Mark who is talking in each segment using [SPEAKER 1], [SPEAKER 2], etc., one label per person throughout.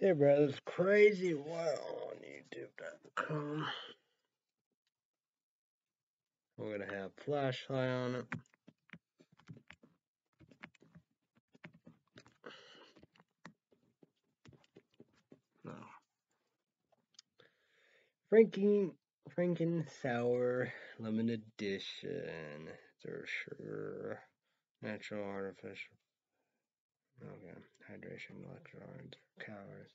[SPEAKER 1] Hey, bro, it's crazy well on YouTube.com. We're gonna have flashlight on it. No. Frankie Franken Sour Limited Edition. Zero sugar. Natural artificial. Okay. Hydration, electrolytes, calories.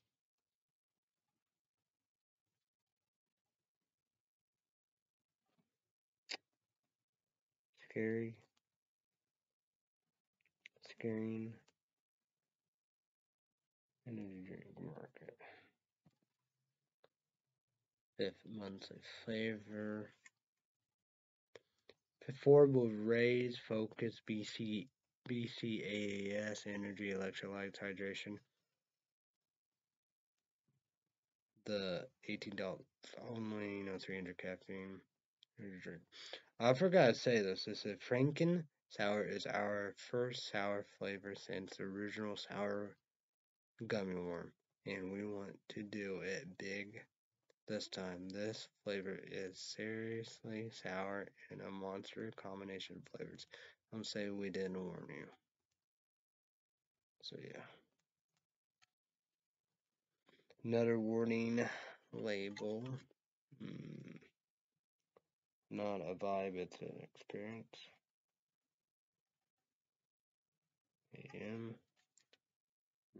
[SPEAKER 1] Scary. Scaring. Energy drink market. Fifth monthly flavor. Affordable Raze Focus BC BCAAS Energy Electrolytes Hydration. The eighteen dollars only, you know, three hundred caffeine. Drink. I forgot to say this. This is Franken Sour is our first sour flavor since the original sour gummy worm, and we want to do it big this time. This flavor is seriously sour and a monster combination of flavors. I'm saying we didn't warn you. So yeah. Another warning label. Hmm. Not a vibe, it's an experience. AM.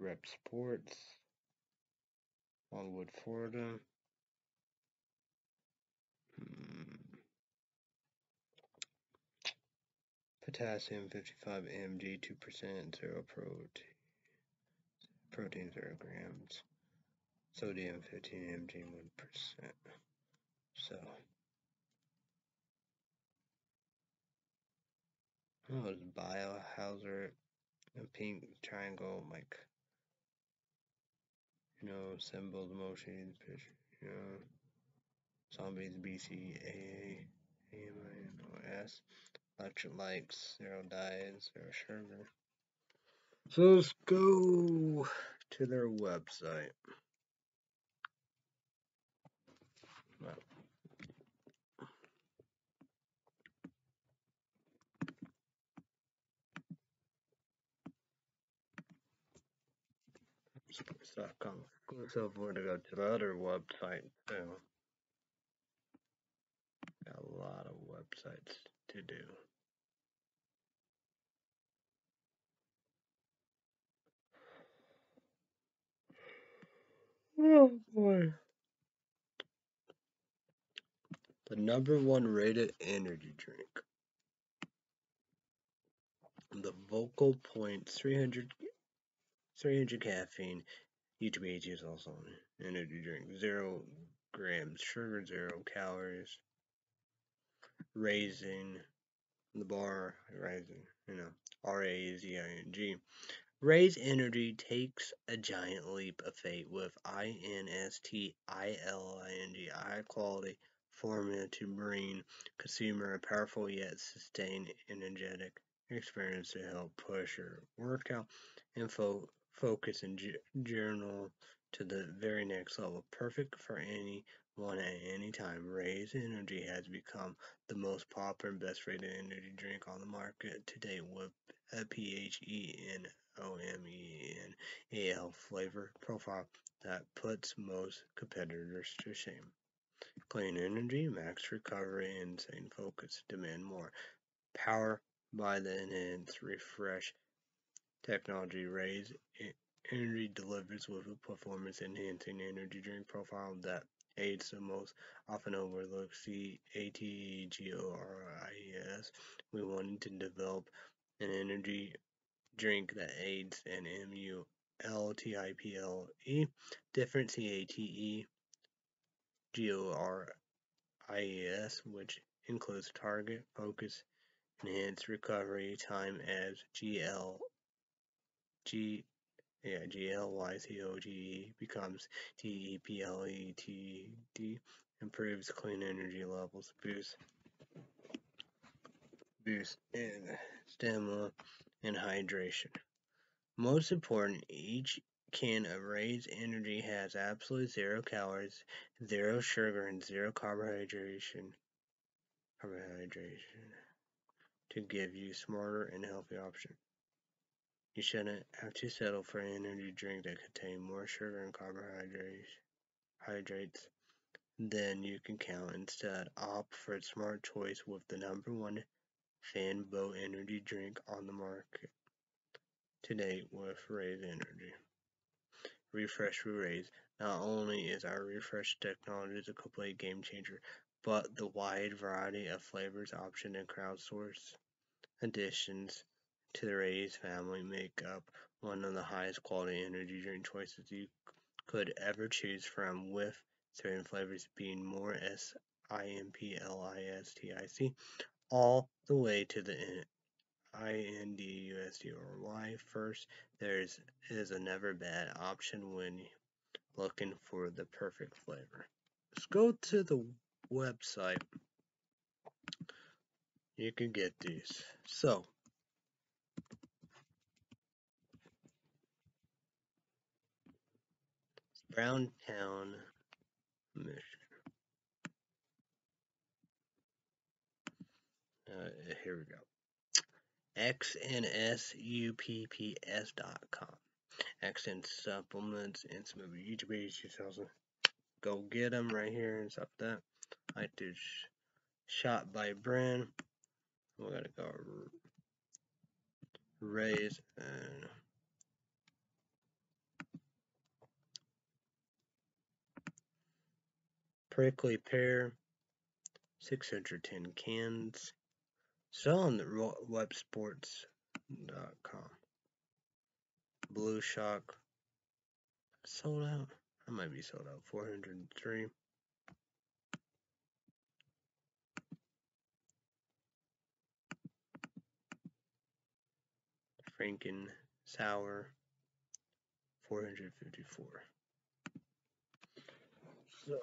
[SPEAKER 1] REPP Sports. Longwood, Florida. Hmm. Potassium 55 mg, 2%, 0 protein, protein 0 grams, sodium 15 mg, 1%. So, oh, it's Biohazard, a pink triangle, like, you know, symbols, motions, picture, you know, zombies, BCAA, AMINOS, electrolytes, zero dyes, zero sugar. So let's go to their website. Sports.com. So we're to go to the other website too. Got a lot of websites to do. Oh boy. The number one rated energy drink. The Vocal Point 300, 300 caffeine. UTBH is also an energy drink. Zero grams sugar, zero calories. Raising the bar, rising, you know, R A Z I N G. Raze Energy takes a giant leap of faith with INSTILING, high quality formula to bring consumer a powerful yet sustained energetic experience to help push your workout and fo- focus and journal to the very next level. Perfect for anyone at any time. Raze Energy has become the most popular and best rated energy drink on the market to date with a PHE O-M-E-N-A-L flavor profile that puts most competitors to shame. Clean energy, max recovery, insane focus demand more. Power by the enhanced refresh technology Raze energy delivers with a performance enhancing energy drink profile that aids the most often overlooked C-A-T-E-G-O-R-I-E-S. We wanted to develop an energy drink that aids an M U L T I P L E, different C A T E G O R I E S, which includes target, focus, enhanced recovery time as G L G yeah, G L Y C O G E becomes T E P L E T D, improves clean energy levels, boost boost in stamina and hydration. Most important, each can of Raze Energy has absolutely zero calories, zero sugar, and zero carbohydration. Carbohydration to give you smarter and healthier options. You shouldn't have to settle for an energy drink that contains more sugar and carbohydrates than you can count. Instead, opt for a smart choice with the number one fan boat energy drink on the market today with Raze Energy. Refresh with Raze. Not only is our refresh technology a complete game changer, but the wide variety of flavors, options, and crowdsource additions to the Raze family make up one of the highest quality energy drink choices you could ever choose from, with certain flavors being more S I M P L I S T I C all the way to the I N D U S D or Y first. There is, is a never bad option when looking for the perfect flavor. Let's go to the website. You can get these. So, Browntown, Michigan. Uh, here we go. xnsupps.com. XN supplements and some of the YouTube 2000. Go get them right here and stuff that. I do sh shot by brand. We gotta go raise and prickly pear, 610 cans, sell on the websports.com. Blue Shock, sold out. I might be sold out. 403. Franken Sour, 454. So,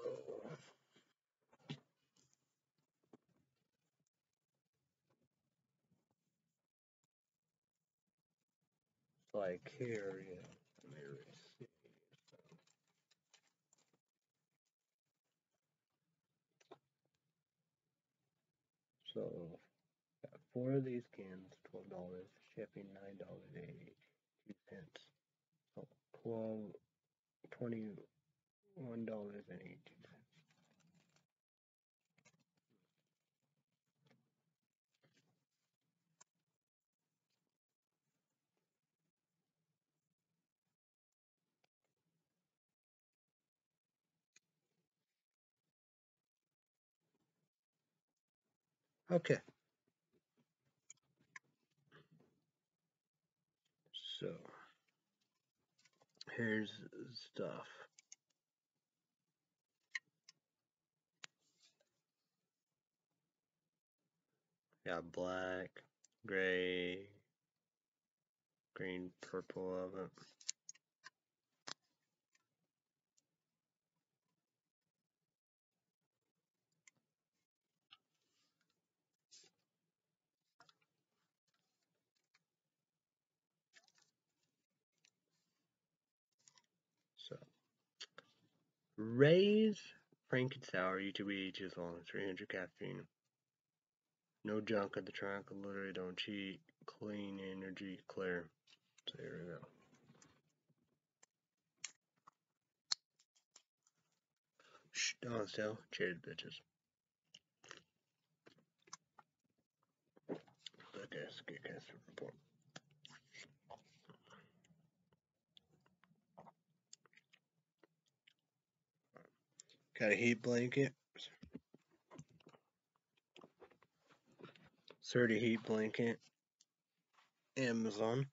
[SPEAKER 1] like here, yeah. Let me see. So, got four of these cans, twelve dollars. Shipping nine dollars eighty two cents. So twelve, twenty one dollars and eighty cents. Okay. So here's stuff. Got black, gray, green, purple of it. So Franken Sour UTB is long 300 caffeine. No junk at the track, literally don't cheat. Clean energy, clear. So here we go. Shh, don't sell. Cheers, bitches. Look at Skidcast report. Got a heat blanket. Surdy heat blanket. Amazon.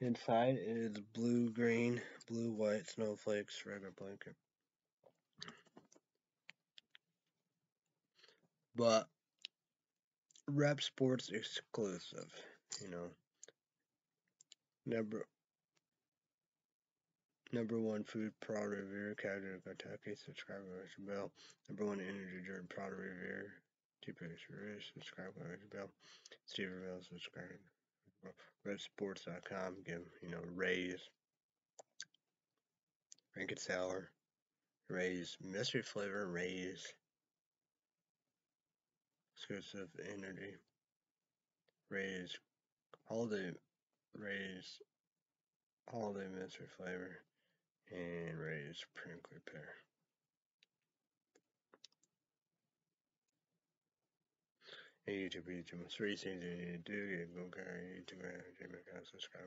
[SPEAKER 1] Inside is blue, green, blue, white snowflakes, regular blanket. But REPP Sports exclusive, you know. Number number one food product reviewer, Casual Kentucky, subscribe to Bell. Number one energy drink product Rich, subscribe to Bell. Steve Bell, subscribe. ReppSports.com, give you know Raze Drink it sour. Raze mystery flavor. Raze exclusive energy. Raze holiday. Raze holiday mystery flavor. And Raze prickly pear. YouTube, YouTube, three things you do. You go carry YouTube, YouTube, subscribe.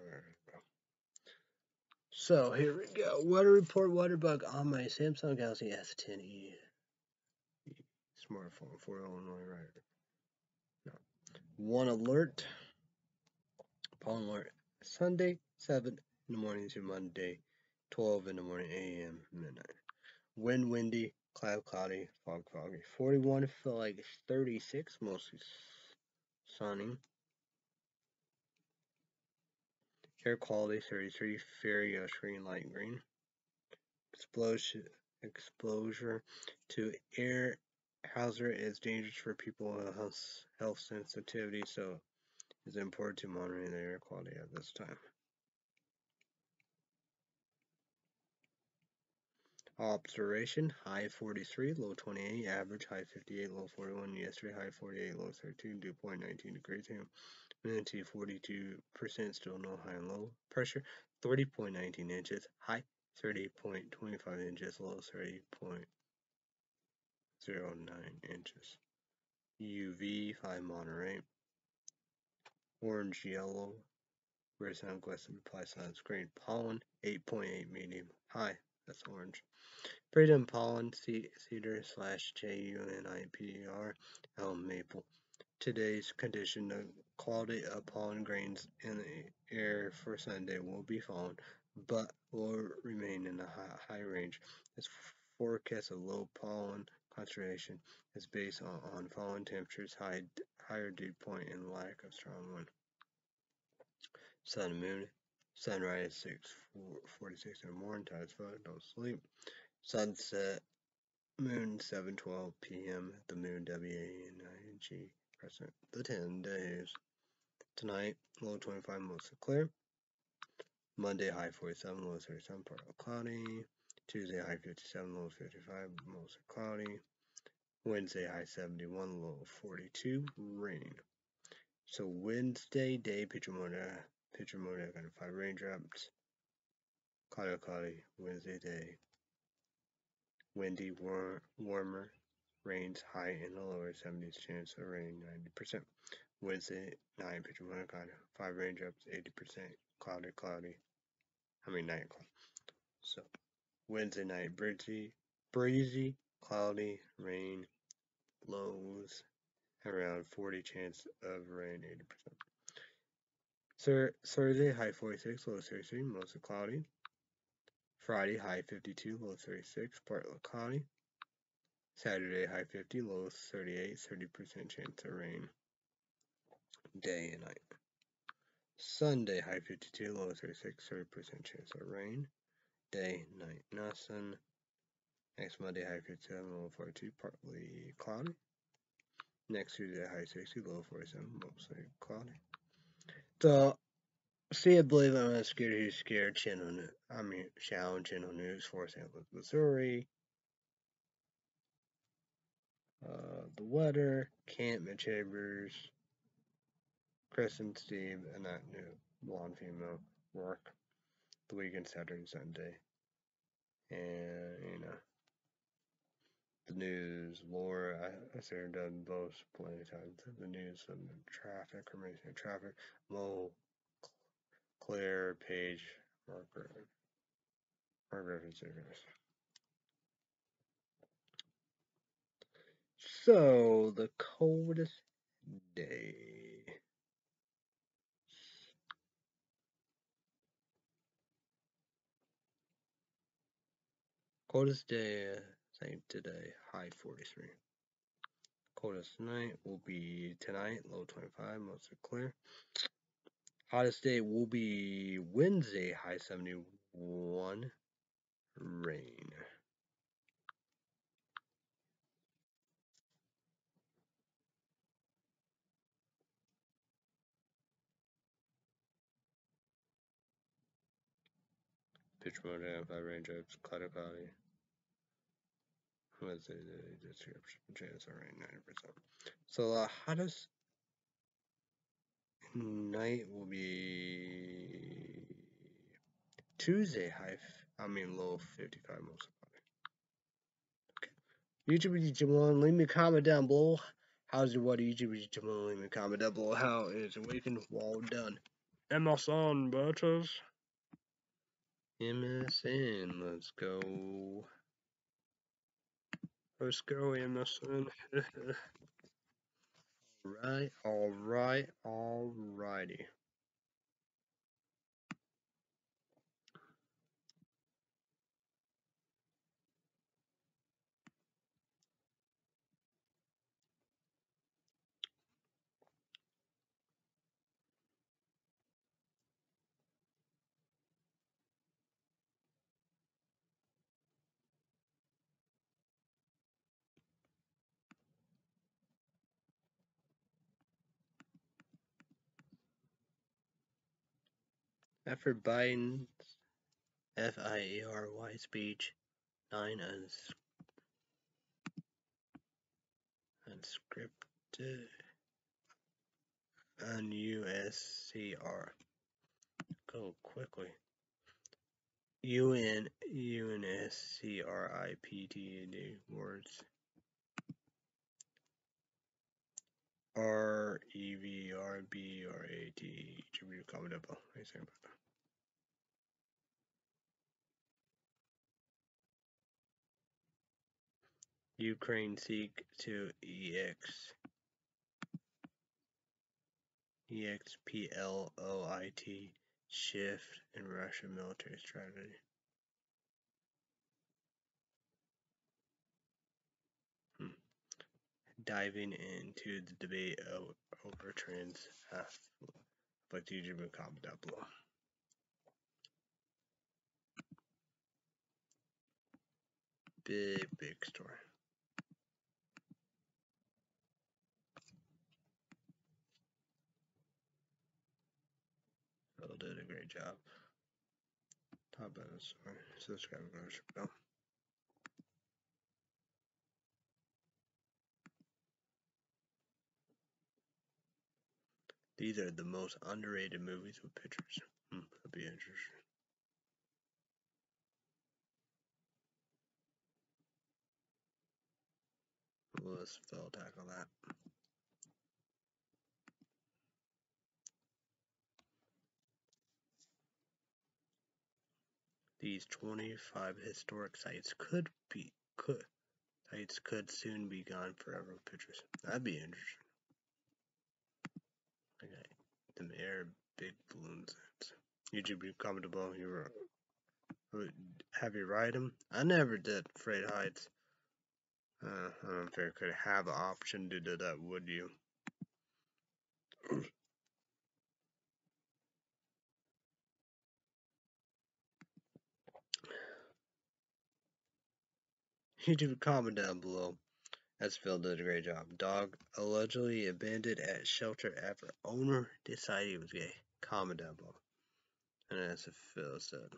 [SPEAKER 1] So here we go. Water report, water bug on my Samsung Galaxy S10e smartphone for Illinois, right? No. One alert. Pollen alert. Sunday, 7 in the morning to Monday, 12 in the morning a.m. midnight. Wind windy, Cloud cloudy, fog foggy. 41 feel like 36, mostly sunny. Air quality 33, very uh, green, light green. Explosion, exposure to air hazard is dangerous for people with health, health sensitivity, so it's important to monitor the air quality at this time. Observation, high 43, low 28, average high 58, low 41, yesterday high 48, low 13, dew point 19 degrees, humidity 42%, still no high and low, pressure. 30.19 inches, high 30.25 inches, low 30.09 inches. UV 5 Monterey, orange yellow, southwest reply signs. Green, pollen 8.8 medium, high, that's orange. Freedom pollen, cedar slash J-U-N-I-P-E-R, elm maple. Today's condition, the quality of pollen grains in the air for Sunday will be found, but will remain in the high, high range. This forecast of low pollen concentration is based on, on falling temperatures, high, higher dew point, and lack of strong wind. Sun and moon, sunrise 6.46 in the morning, tides 5, don't sleep. Sunset, moon 7.12 p.m. The moon W-A-N-I-G present the 10 days. Tonight, low 25, mostly clear. Monday, high 47, low 37, partly cloudy. Tuesday, high 57, low 55, mostly cloudy. Wednesday, high 71, low 42, rain. So Wednesday, day, picture mode, picture mode, I got five raindrops. Cloudy, cloudy, Wednesday, day windy, war, warmer, rains high in the lower 70s, chance of rain 90%. Wednesday, 9 picture one cloud, 5 raindrops, 80%, cloudy, cloudy. I mean, night cloud. So, Wednesday night, breezy, breezy, cloudy, rain, lows, around 40 chance of rain, 80%. Thursday, high 46, low 33, mostly cloudy. Friday, high 52, low 36, partly cloudy. Saturday, high 50, low 38, 30% chance of rain. Day and night. Sunday, high 52, low 36, 30% chance of rain. Day, night, nothing. Next Monday, high 57, low 42, partly cloudy. Next Tuesday, high 60, low 47, mostly cloudy. So See, I believe I'm a scared who's scared channel. I mean, Challenge Channel News for St. Louis, Missouri. Uh, the weather, Camp Chambers, Chris and Steve, and that new blonde female work the weekend, Saturday and Sunday. And, you know, the news, Laura, I, her done both plenty of times. The news and the traffic, information traffic, Mo Claire Page Margaret Margaret. So the coldest day. Coldest day, today, high 43. Coldest night will be tonight, low 25, mostly clear. Hottest day will be Wednesday, high 71, rain. pitch mode and five range ups, cloud quality. Let's say the description chance are right ninety percent. So the uh, hottest night will be Tuesday high I mean low fifty five most Okay. YouTube Jamal, leave me a comment down below. How's your water YouTube Jamal? Leave me a comment down below. How is Awakened Wall done? MSN, bitches. MSN, let's go. Let's go, MSN. right, alright, alrighty. After Biden's F-I-E-R-Y speech, nine uns unscripted USCR. Go quickly. UN UNSCRIPTD words. R E V R B R A T Tribute comment about. Ukraine seek to ex exploit shift in Russian military strategy. Hmm. Diving into the debate over trans but YouTube comment down below. Big, big story. Did a great job. Top bonus, subscribe membership bell. These are the most underrated movies with pictures. Hmm, that'd be interesting. Let's spell tackle that. These twenty-five historic sites could be could sites could soon be gone forever with pictures. That'd be interesting. Okay, the air big balloons. YouTube comment below. You were have you ride them? I never did Freight Heights. Uh, I don't if you could have an option to do that, would you? YouTube comment down below. As Phil did a great job. Dog allegedly abandoned at shelter after owner decided he was gay. Comment down below. And as Phil said,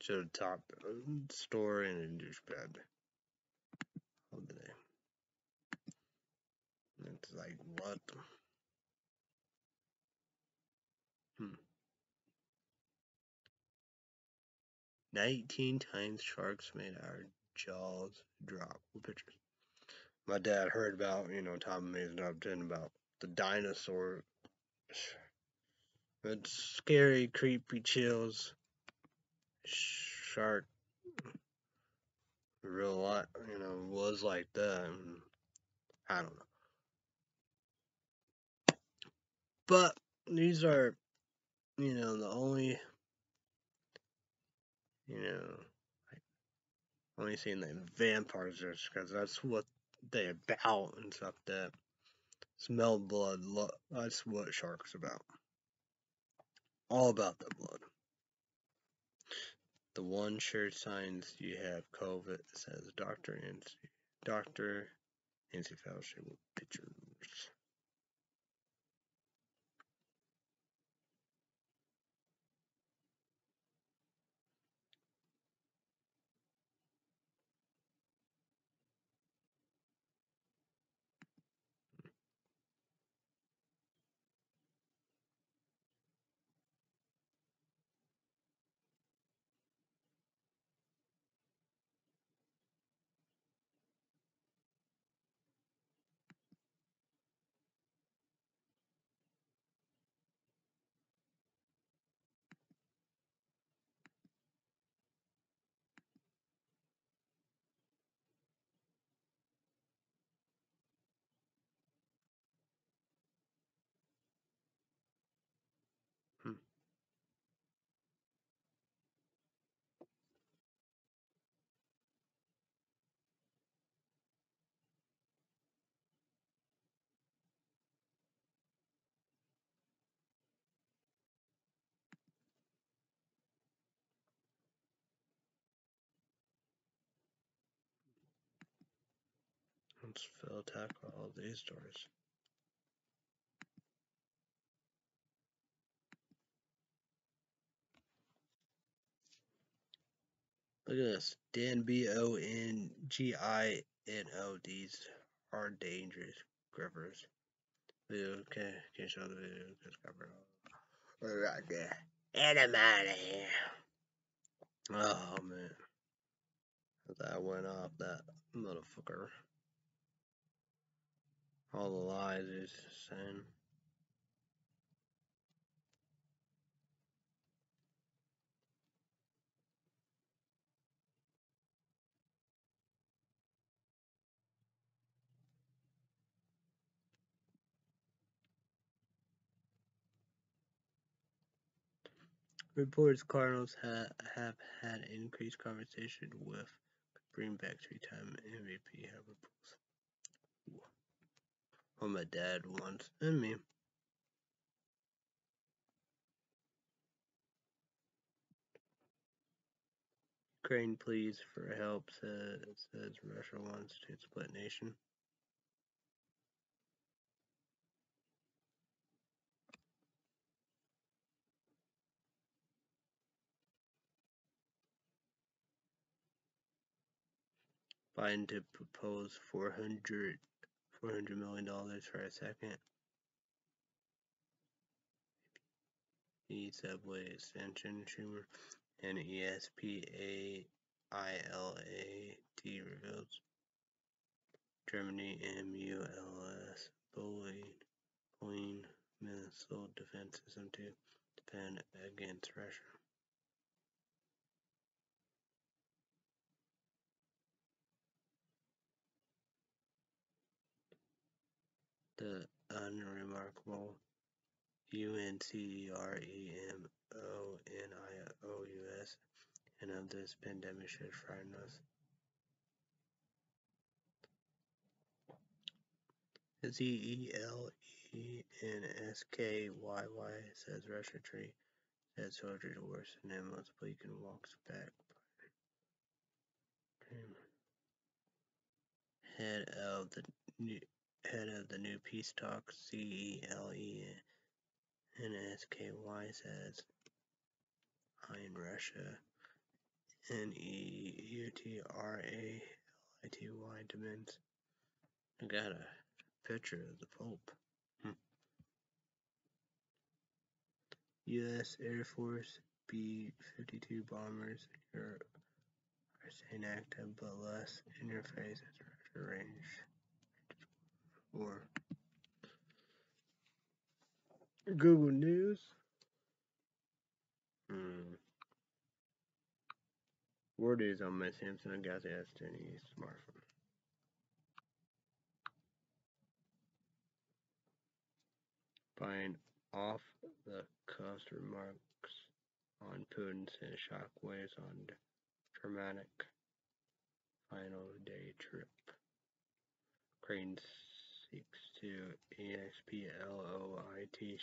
[SPEAKER 1] showed top story and a douchebag of the day. It's like what? Hmm. 19 times sharks made our jaws drop. pictures? My dad heard about, you know, Tom Amazing Top 10 about the dinosaur. It's scary, creepy chills. Shark. Real lot, you know, was like that. I don't know. But these are, you know, the only, you know, only seeing the vampires because that's what they're about and stuff that smell blood that's what sharks about. All about the blood. The one sure signs you have covid says dr nancy dr nancy fauci with pictures Let's fill tackle all these stories. Look at this. Dan B O N G I N O. These are dangerous grippers. Video okay, can't show the video because cover right there. Oh man. That went off that motherfucker. All the lies he's saying. Reports Cardinals ha have had increased conversation with bring back three-time MVP Albert Well, my dad wants and me. Ukraine pleads for help, says, says Russia wants to split nation. Biden to propose 400 $400 million for a second E subway extension. Schumer and ESPAILAT reveals Germany MULS Boeing missile defense system to defend against Russia. The unremarkable U-N-C-E-R-E-M-O-N-I-O-U-S and of this pandemic should frighten us. Z-E-L-E-N-S-K-Y-Y says Russia tree said soldiers worse than most bleak and walks back. Head of the new head of the new peace talks, C-E-L-E-N-S-K-Y says, I in Russia, N-E-U-T-R-A-L-I-T-Y demands. I got a picture of the Pope. Hmm. U.S. Air Force B-52 bombers Europe are staying active but less in your face as Russia range or Google News. Hmm. Word is on my Samsung Galaxy S10e smartphone. Buying off the cuff remarks on Putin sent shockwaves on dramatic final day trip. Cranes seeks to exploit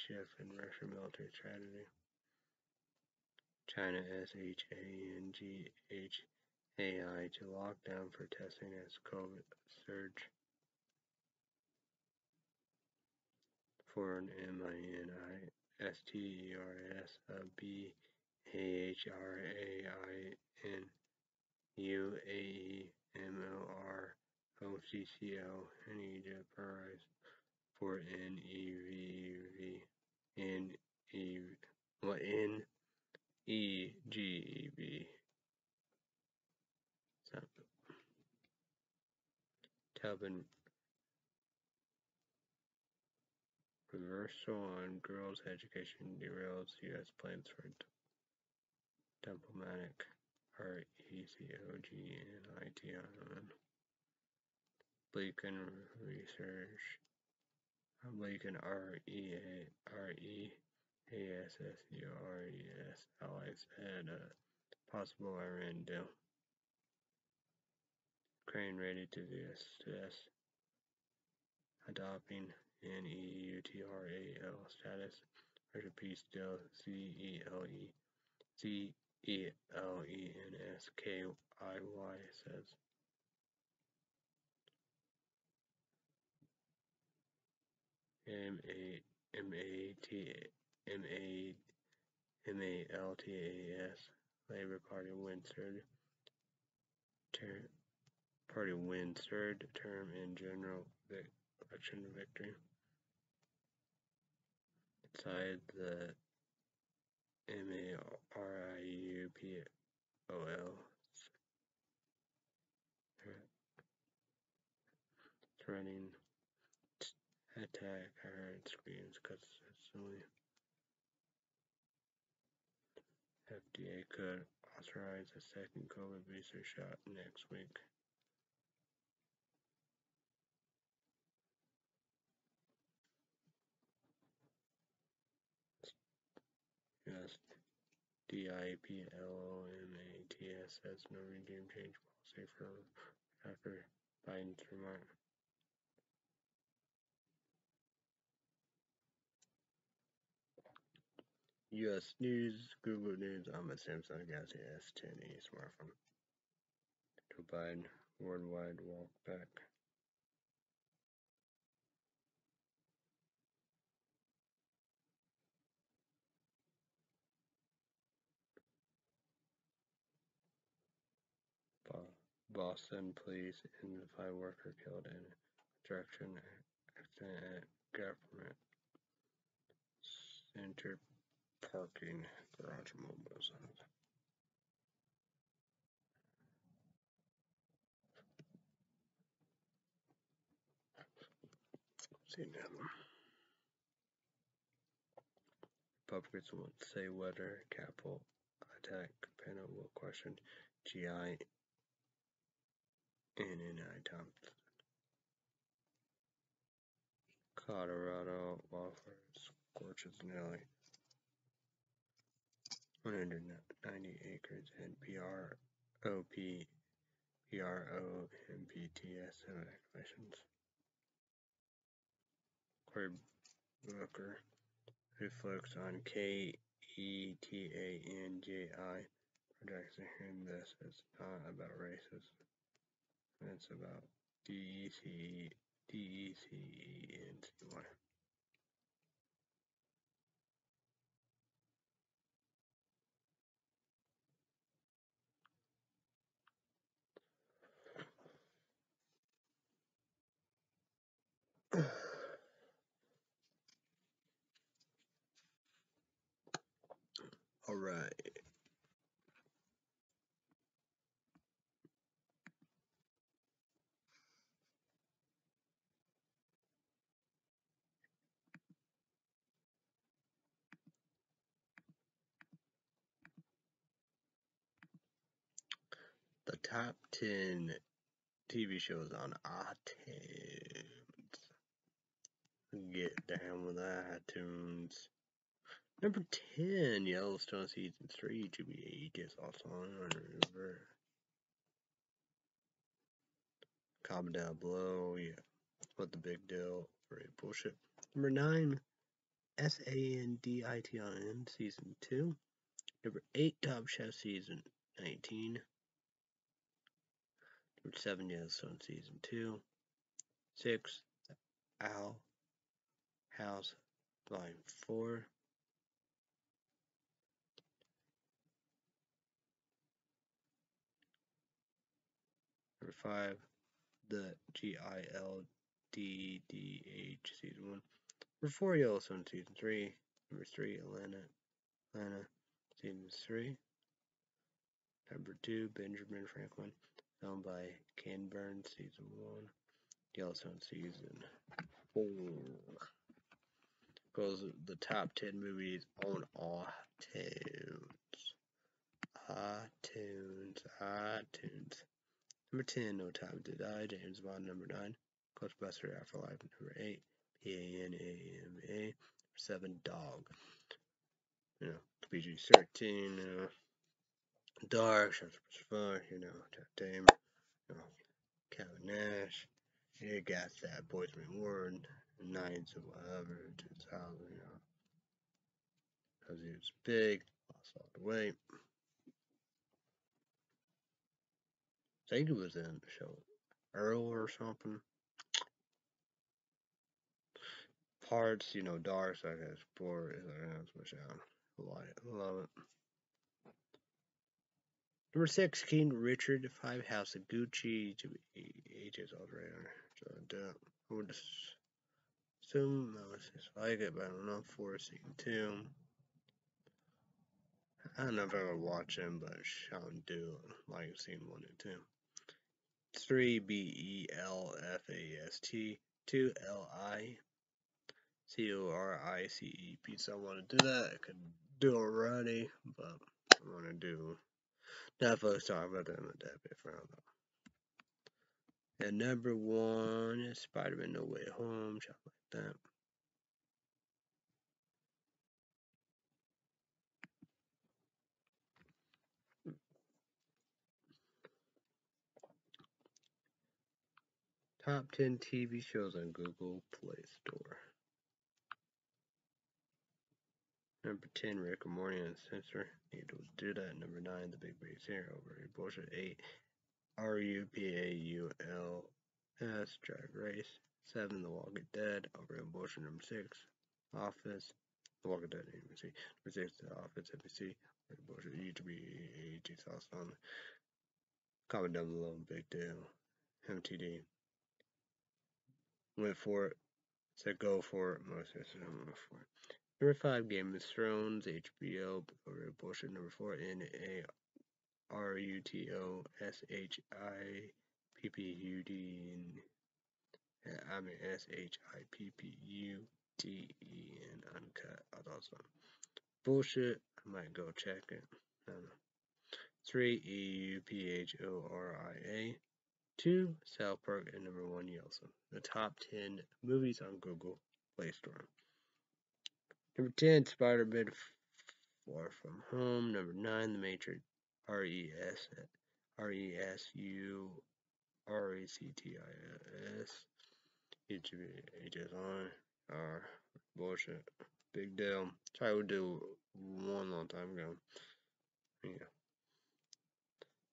[SPEAKER 1] shift in Russian military strategy. China SHANGHAI to lockdown for testing as COVID surge. For an M-I-N-I-S-T-E-R-S, a B-H-R-A-I-N-U-A-E-M-O-R OCCL and for NEVV N E what N E G E B Tubman reversal on girls' education derails U.S. plans for diplomatic R E C O G N I T I N. Bleakin Research, Bleakin R A R A S S U R S. Allies had a possible Iran deal. Ukraine ready to discuss adopting an EUTRAL status. Russia peace deal. C E L E. C E L E N S K I Y says. M A M A T M A M A L T A S. Labor Party wins third ter- party wins third term in general election victory. Inside the M A R I U P O L. Threatening attack her screams consistently. FDA could authorize a second COVID booster shot next week. Yes, DIPLOMATS has no regime change policy for after Biden's remark. U.S. News, Google News, I'm a Samsung Galaxy S10e smartphone. Biden, worldwide walk back. Boston police and five worker killed in construction accident at government center parking garage mobile zones. See now. Republicans will say whether Capitol attack panel will question GI and NI Thompson. Colorado wildfire scorches nearly 190 acres in PROP, PRO, MPTS evacuations. Cory Booker reflects on KETANJI projects and this is not about racism. It's about DEC, DEC and CY. All right. The top 10 TV shows on iTunes. Get down with iTunes. Number 10, Yellowstone Season 3 to be is also on River. Comment down below, yeah. What the big deal a bullshit. Number 9, S-A-N-D-I-T-O-N Season 2. Number 8, Top Chef Season 19. Number 7, Yellowstone Season 2. 6, Owl House Volume 4. Number 5, the G-I-L-D-D-H Season 1. Number 4, Yellowstone Season 3. Number 3, Atlanta, Atlanta Season 3. Number 2, Benjamin Franklin, filmed by Ken Burns Season 1. Yellowstone Season 4 goes the top 10 movies on iTunes. iTunes, iTunes. Number 10, No Time to Die, James Bond. Number 9, Ghostbuster Afterlife. Number 8, P-A-N-A-M-A. Number 7, Dog. You know, PG 13, you know, Dark, Sharp Fun, you know, Jack Dame, you know, Kevin Nash. You got that Boys Ward, Nights of whatever, 2000, you know. Because he was big, lost all the weight. I think it was in the show Earl or something. parts, you know, dark, so I got sport, that's my sound. Love it. Number six, King Richard, five House of Gucci, to be ages already. So I would assume I was just like it, but I don't know. Four, scene two. I don't know if I ever watch him, but Sean do like scene one and two. Three B E L F A S T, two L I C O R I C E pizza. I want to do that. I could do already, but I want to do Netflix talk about them a bit for. And number one is Spider-Man No Way Home, stuff like that. Top 10 TV shows on Google Play Store. Number 10, Rick and Morty Censor. Need to do that. Number 9, The Big Bang Theory over Bullshit 8. R U P A U L S Drag Race. 7. The Walking Dead over Bullshit. Number 6, Office. The Walking Dead NBC. Number 6, The Office NBC. Bullshit YouTube AG Sauce on. Comment down below. Big deal. MTD. Went for it. Said go for it. Most of them went for it. Number five, Game of Thrones, HBO, bullshit. Number four, N A R U T O S H I P P U D. I mean S H I P P U T E N uncut. I thought so. Bullshit. I might go check it. I don't know. Three E U P H O R I A. Two South Park and number one Yellowstone. The top ten movies on Google Play Store. Number 10, Spider Man Far From Home. Number 9, The Matrix. R E S R E S U R E C T I S. I R. Bullshit. Big deal. Try to do one long time ago. Yeah.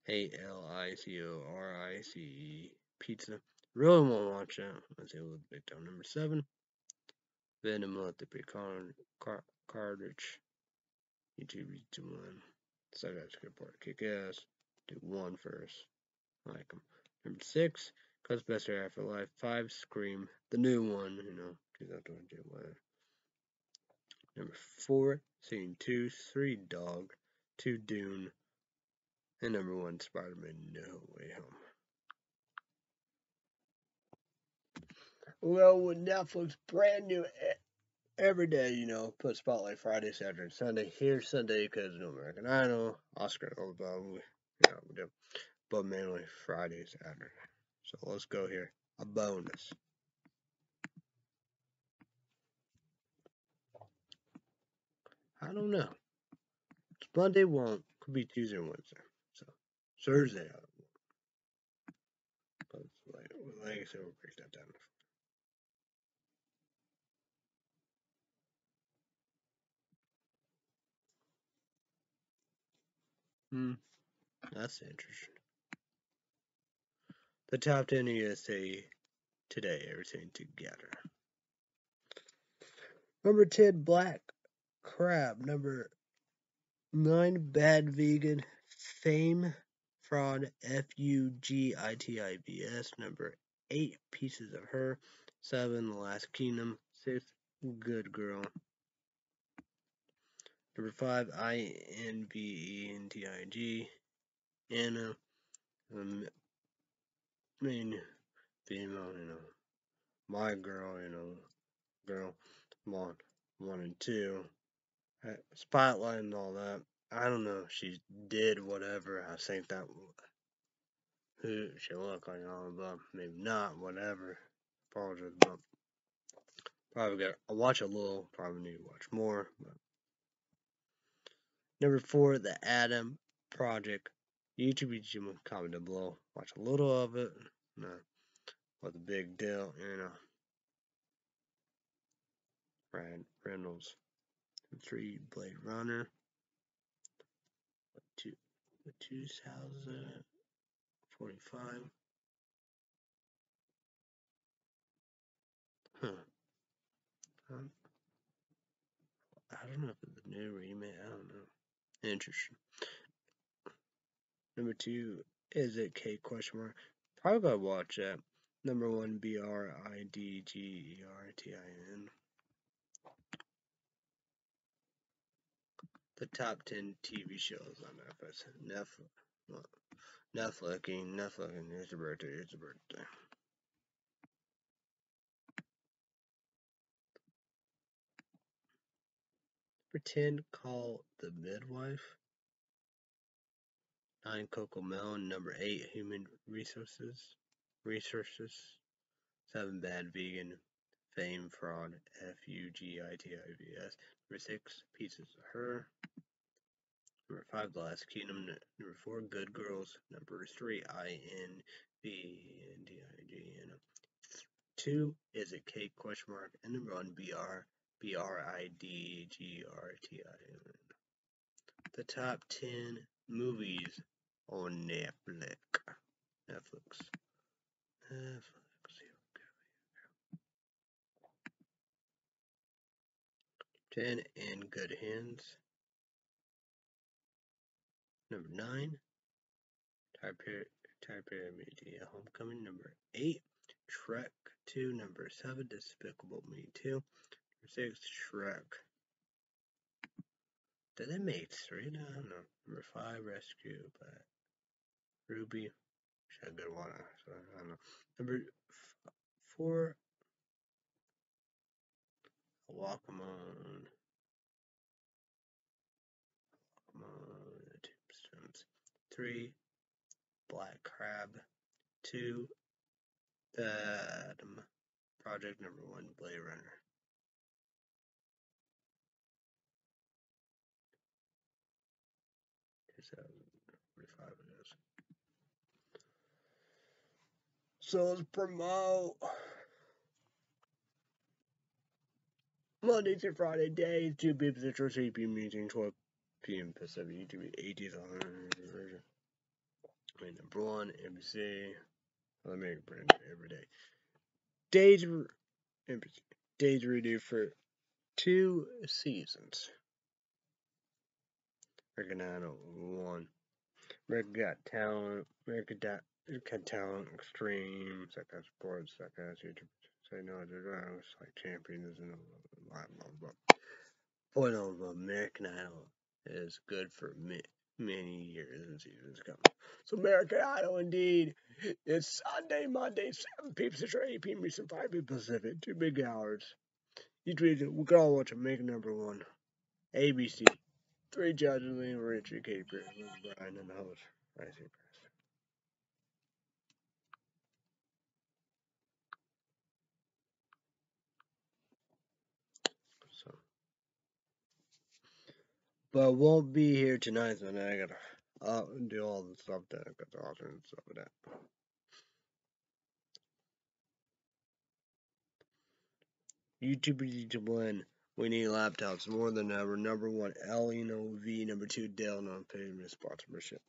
[SPEAKER 1] A L I C O R I C E. Pizza. Really want to watch that. Let's see a little bit down. Number seven. Venom multiple car, car, cartridge. YouTube do one. So that's good part. Kick ass. Do one first. I like them. Number six, Ghostbuster Afterlife. Five, Scream. The new one, you know, 2022, whatever. Number four, Scene two. Three, Dog. Two, Dune. And number one, Spider-Man No Way Home. Well, with Netflix brand new every day, you know, put Spotlight Friday, Saturday, Sunday. Here Sunday because no American Idol, Oscar, all about you know, we do. But mainly Friday, Saturday. So let's go here. A bonus. I don't know. It's Monday won't. Could be Tuesday or Wednesday. Thursday. But like, like I said, we'll break that down. Hmm. That's interesting. The top 10 USA today, everything together. Number 10, Black Crab. Number 9, Bad Vegan. Fame, Fraud, F U G I T I V S. Number 8, Pieces of Her. 7, The Last Kingdom. 6, Good Girl. Number five, I N V E N T I G. Anna, um, main female, you know, my girl, you know, girl, one, one and two, uh, spotlight and all that. I don't know. She did whatever. I think that who she looked like all bump. maybe not. Whatever. Apologize, but probably got. I watch a little. Probably need to watch more, but Number four, The Adam Project. YouTube, YouTube, comment down below. Watch a little of it. No, what the big deal, you know. Ryan Reynolds. Three Blade Runner. Two, 2045. Huh. Um, I don't know if it's a new remake. I don't know. Interesting. Number two is it K question mark. Probably gotta watch that. Number one B R I D G E R T I N. The top ten TV shows on Netflix. Netflix. Netflixing. Netflixing. It's your birthday. It's your birthday. Pretend call the midwife. Nine Cocomelon. Number eight Human Resources. Resources. Seven Bad Vegan. Fame Fraud. F U G I T I V S. Number six Pieces of Her. Number five, The Last Kingdom. Number four, Good Girls. Number three, I N B N D I G N. Two is a K question mark. And number one, B R B R I D G R T I N. The top 10 movies on Netflix. Netflix. Netflix. 10 in good hands. Number 9, Type Madea Homecoming. Number 8, Shrek 2. Number 7, Despicable Me 2. Number 6, Shrek. Did they make 3? No, I don't know. Number 5, Rescue But Ruby. Which is a good one. So I don't know. Number 4, Lockamon. Lockamon tombstones. Three. Black Crab. Two. Adam. Project number one, Blade Runner. So let's promote. Monday through Friday days, 2 p.m. Central, 3 p.m. meeting, 12 p.m. Pacific, YouTube, 80s on version. I mean, number one, NBC. Let me brand new every day. Days. Days redo for two seasons. American Idol one. American Got Talent. American Got, Talent Extreme. Second Sports. Second YouTube. Say no, there's like champions and blah blah blah. Point of American Idol is good for many, many years and seasons come. So American Idol indeed. It's Sunday, Monday, 7 p.m. Central, 8 p.m. Eastern, 5 p.m. Pacific. Two big hours. Each week we can all watch American number one. ABC. Three judges, Lionel Richie, Katy Perry, Brian, and the host, I but I won't be here tonight, so I gotta uh, do all the stuff that I got to the alternate stuff of that. YouTube needs to blend. We need laptops more than ever. Number one, Lenovo. Number two, Dell non-payment sponsorship.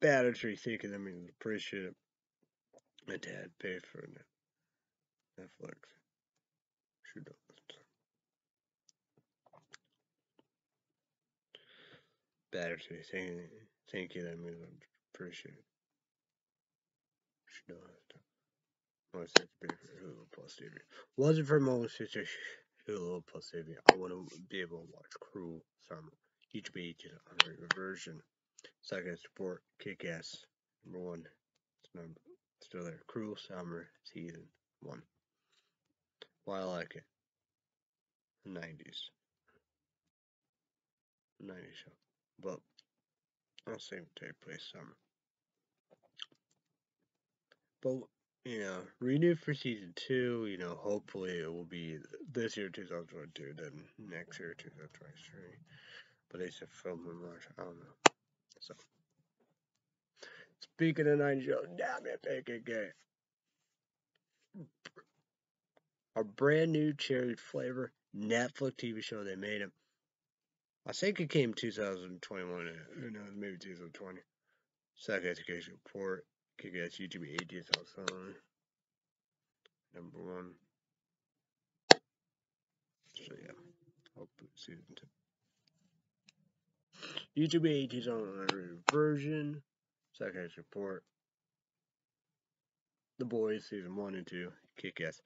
[SPEAKER 1] Battery thinking, I mean, appreciate it. My dad paid for Netflix. Should know Battery thank, thank you, that means I appreciate it. Should know most pay for Hulu Plus TV. Wasn't for most sister Hulu Plus TV. I want to be able to watch Cruel Summer. Each page is a version. Second support Kick Ass. Number one. It's number still there. Cruel Summer season one. Why I like it. Nineties. Nineties show. But I'll say take place summer. But you know, renewed for season two. You know, hopefully it will be this year, 2022, then next year, 2023. But they said film in March. I don't know. So, speaking of nine damn it, PKK. A brand new cherry flavor Netflix TV show. They made it. I think it came 2021. Who uh, knows? Maybe 2020. Second education report. Ass YouTube 80th outside. Number one. So yeah, I'll put season two. YouTube AT's on a version. Second report. The Boys season one and two. Kick ass.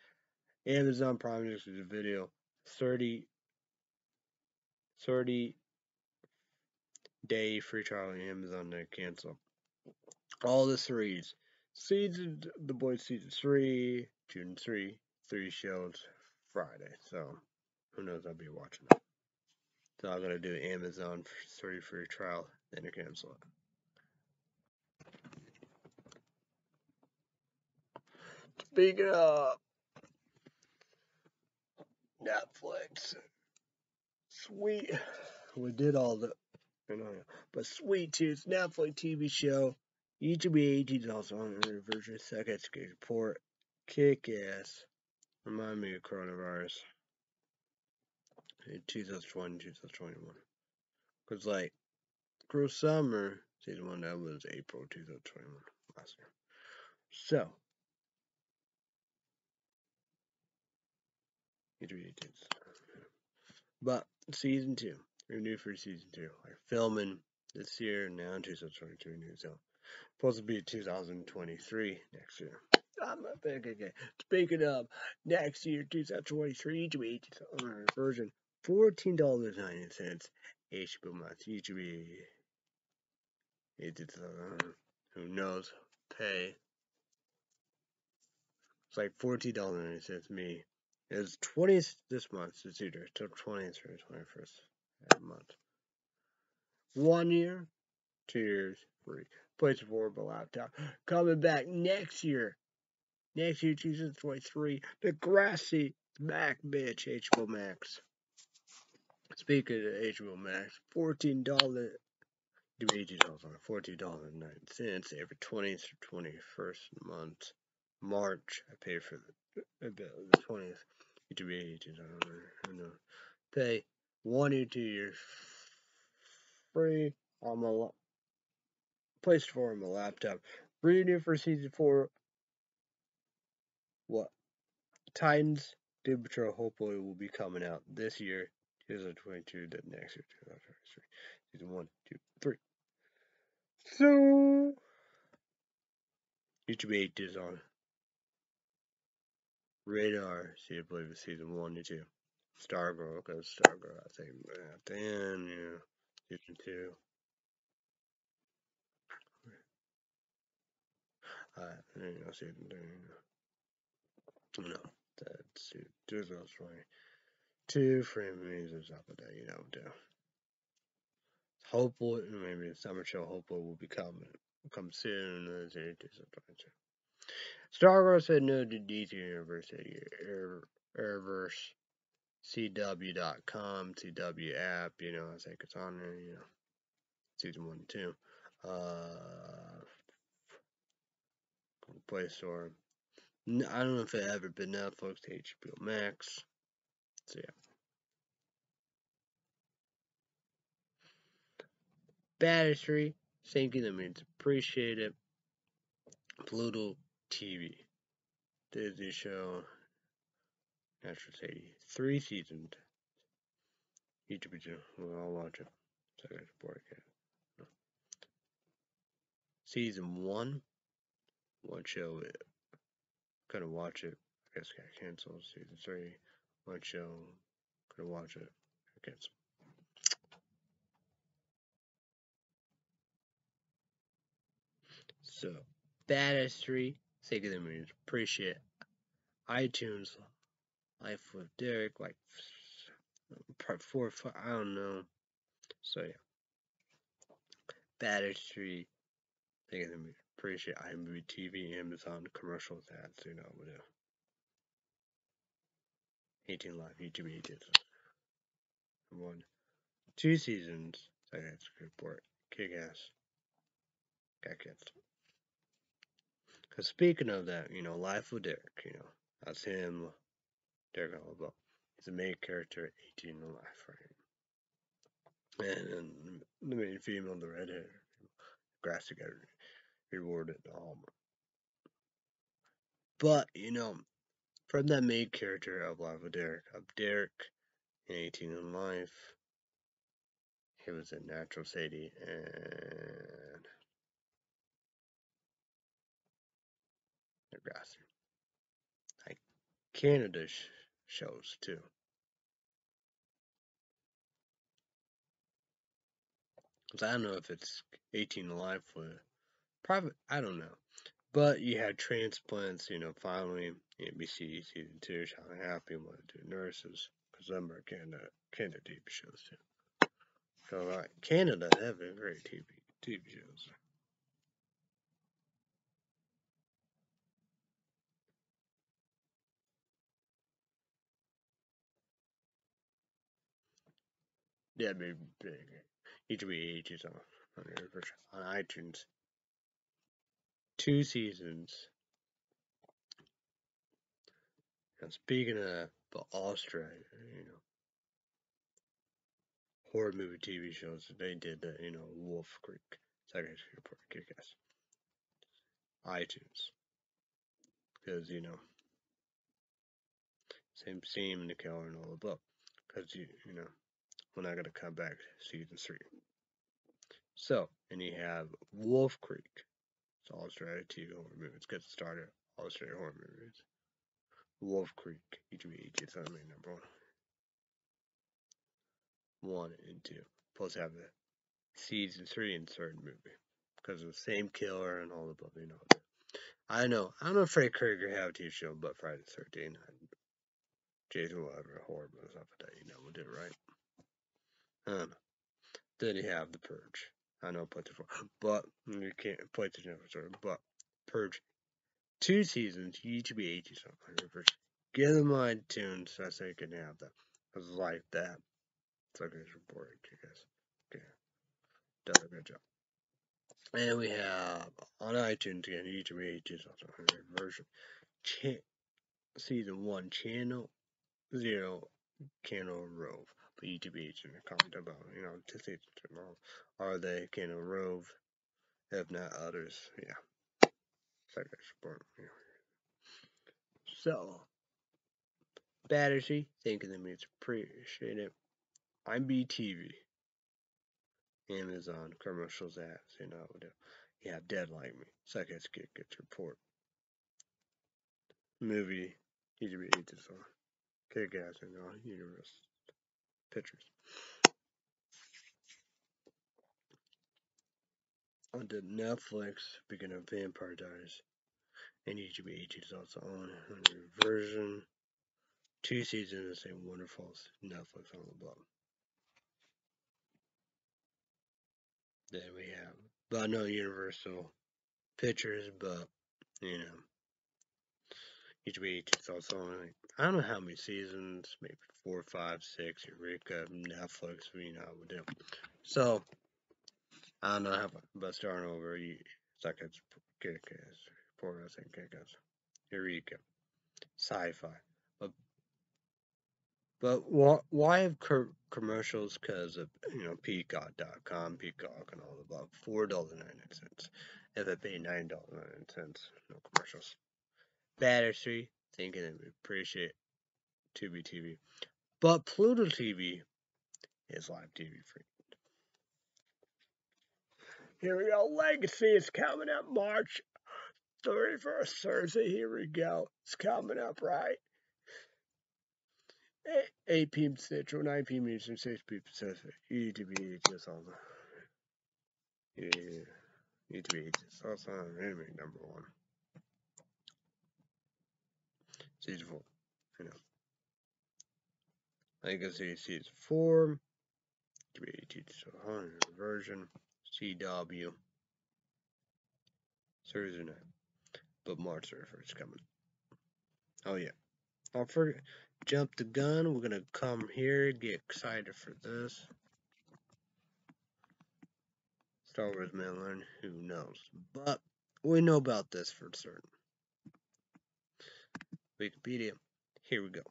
[SPEAKER 1] Amazon Prime a video 30 30 day free trial on Amazon to cancel. All the threes. Season the boys season three, June three, three shows Friday. So who knows I'll be watching it. So I'm gonna do Amazon three free trial, then cancel it. Speaking of Netflix, sweet, we did all the, but Sweet Tooth Netflix TV show, YouTube 18 is also on the version second skate report, kick ass, remind me of coronavirus. In 2020, 2021. Because, like, Cruel Summer, season one, that was April 2021, last year. So, But season two, we're new for season two. We're filming this year now in 2022 New Zealand. Supposed to be 2023 next year. I'm not big again. Speaking of next year, 2023, YouTube version fourteen dollars ninety cents. HBO Max, YouTube. It's uh, who knows? Pay. It's like fourteen dollars ninety cents. Me is 20th this month. It's either till 20th or 21st every month. One year, two years, three. Place affordable laptop. Coming back next year. Next year, 2023. The grassy Mac bitch, HBO Max. Speaking of HBO Max, $14 do eighty dollars on fourteen dollars and nine cents every twentieth or twenty first month. March I pay for the the twentieth to be ages. I don't know. Pay one or two years free on my place for my laptop. Renew for season four. What? Titans Doom Patrol hopefully will be coming out this year, 2022, the next year, 2023. Season one, two, three. So, YouTube 8 is on Radar, see, I believe it's season one and two. Stargirl, because Stargirl, I think, at the know, season two. Uh, you know, season two, know, that's 2020. Two frame movies up with that, you know, too. Hopefully, maybe the summer show, hopefully, will be coming, come soon, as it is, Star Wars said no to DC University, Arrowverse, CW.com, CW app, you know, I think it's on there, you know, season one and two. Uh, Play Store. I don't know if it ever been Netflix, HBO Max. So yeah. Battery, thank you, that means appreciate it. Pluto TV. Disney show. Natural Sadie. Three seasons. YouTube channel. Well, I'll watch it. Second support No. Season one. One show. It. Couldn't watch it. I guess got canceled. Season three. One show. Couldn't watch it. Canceled. So, Badass 3 Thank you, the movies. Appreciate iTunes, Life with Derek, like part four, five, I don't know. So yeah, Street. Thank you, the movies. Appreciate iMovie TV, Amazon commercials, ads. You know, do. 18 live YouTube agents. One, two seasons. Second report. Kick ass. Got kids. Because speaking of that, you know, Life of Derek, you know, that's him, Derek Oliver. He's the main character, 18 in life, right? And, and the main female, the red hair, grassy got rewarded all. But, you know, from that main character of Life of Derek, of Derek in 18 in Life. He was in Natural Sadie and Degrassi. Like Canada sh shows too. I don't know if it's 18 to life with private. I don't know. But you had transplants, you know, following NBC season two, Showing Happy, of two nurses, because them are Canada, Canada TV shows too. So, like, Canada have a great TV, TV shows. Yeah, be big. Each be ages on, on, iTunes. Two seasons. And speaking of the Australia, you know, horror movie TV shows, they did the, you know, Wolf Creek, Second Report, Kick-Ass, iTunes, because, you know, same the killer and all above, because, you, you know, we're not going to come back season three. So, and you have Wolf Creek. It's all Australia TV horror movies. Get started. Australia horror movies. Wolf Creek. HBH. It's on number one. One and two. Plus have the season three certain movie. Because of the same killer and all the above, you know. I know. I if Freddy Krueger have a TV show, but Friday the 13th. Jason whatever horrible stuff like that, you know, we'll do it right. Um, then you have the Purge. I know PlayStation 4, but you can't PlayStation 4, but Purge. Two seasons, each be 80 something. Get them on iTunes so you can have them. Cause like that. It's So good report, I guess. Okay. Does a good job. And we have on iTunes again, each is also a version. Season one, channel zero, Channel Rove. But YouTube in the comment about, you know, to see. Are they Channel Rove? If not others, yeah. Second support. Yeah. So, Battersea, thank you, that means appreciate it. I'm BTV. Amazon commercials ads, you know, you have Dead Like Me, Second Skit Gets Report. Movie, YouTube Ages on. Kick ass and all universe pictures. On the Netflix, beginning of Vampire Diaries. And YouTube is also on a version. Two seasons of Wonderfalls. Netflix on the bottom. Then we have, but no Universal Pictures, but you know, HBO is also on. I don't know how many seasons, maybe four, five, six. Eureka, Netflix, you know, would do. So I don't know how, but starting over, you, it's like it's kick-ass, poor I think kick-ass. Eureka, sci-fi, but but why why have commercials? Because of you know Peacock.com, Peacock, and all the above. Four dollars ninety nine cents. If it nine cents, no commercials. Battersea, thinking we appreciate Tubi TV. But Pluto TV is live TV free. Here we go. Legacy is coming up March 31st, Thursday. Here we go. It's coming up, right? 8 p.m. Central, 9 p.m. Eastern, 6 p.m. Pacific. You to be just on the. Yeah. Need to be just on anime number one. Season 4. You know. Legacy Season 4. 382 version. CW. Thursday night. But March 31st coming. Oh, yeah. I'll forget. Jump the gun. We're going to come here, get excited for this. Star Wars Mainline, who knows? But we know about this for certain. Wikipedia. Here we go.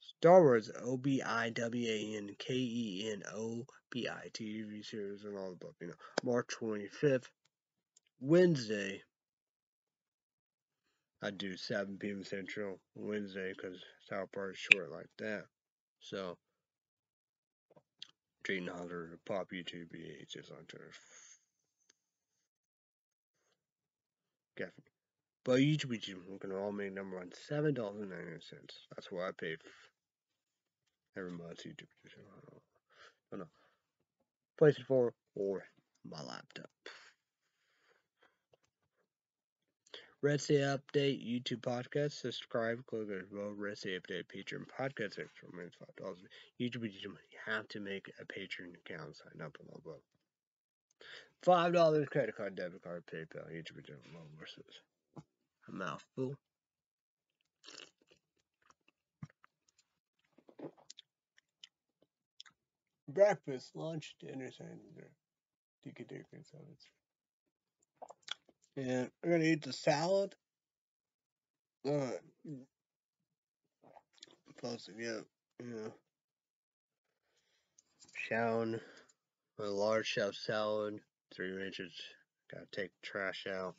[SPEAKER 1] Star Wars O B I W A N K E N O B I TV series and all the book. You know, March 25th, Wednesday. I do 7 p.m. Central Wednesday because South Park is short like that. So Street Holler, Pop YouTube, VHS on Twitter. Gaffney. YouTube, YouTube, we can all make number one, seven dollars and ninety cents. That's what I pay for every month. YouTube, I don't know. PlayStation 4 or my laptop. Red State Update YouTube podcast. Subscribe, click as well. Red State Update Patreon podcast extra minutes five dollars. YouTube YouTube you have to make a Patreon account, sign up all that. Five dollars credit card, debit card, PayPal, YouTube YouTube versus a mouthful. Breakfast, lunch, dinner, dinner. Tiki tiki salads. And we're gonna eat the salad. Uh, to get, you know, shown a large chef salad, three inches. Gotta take trash out.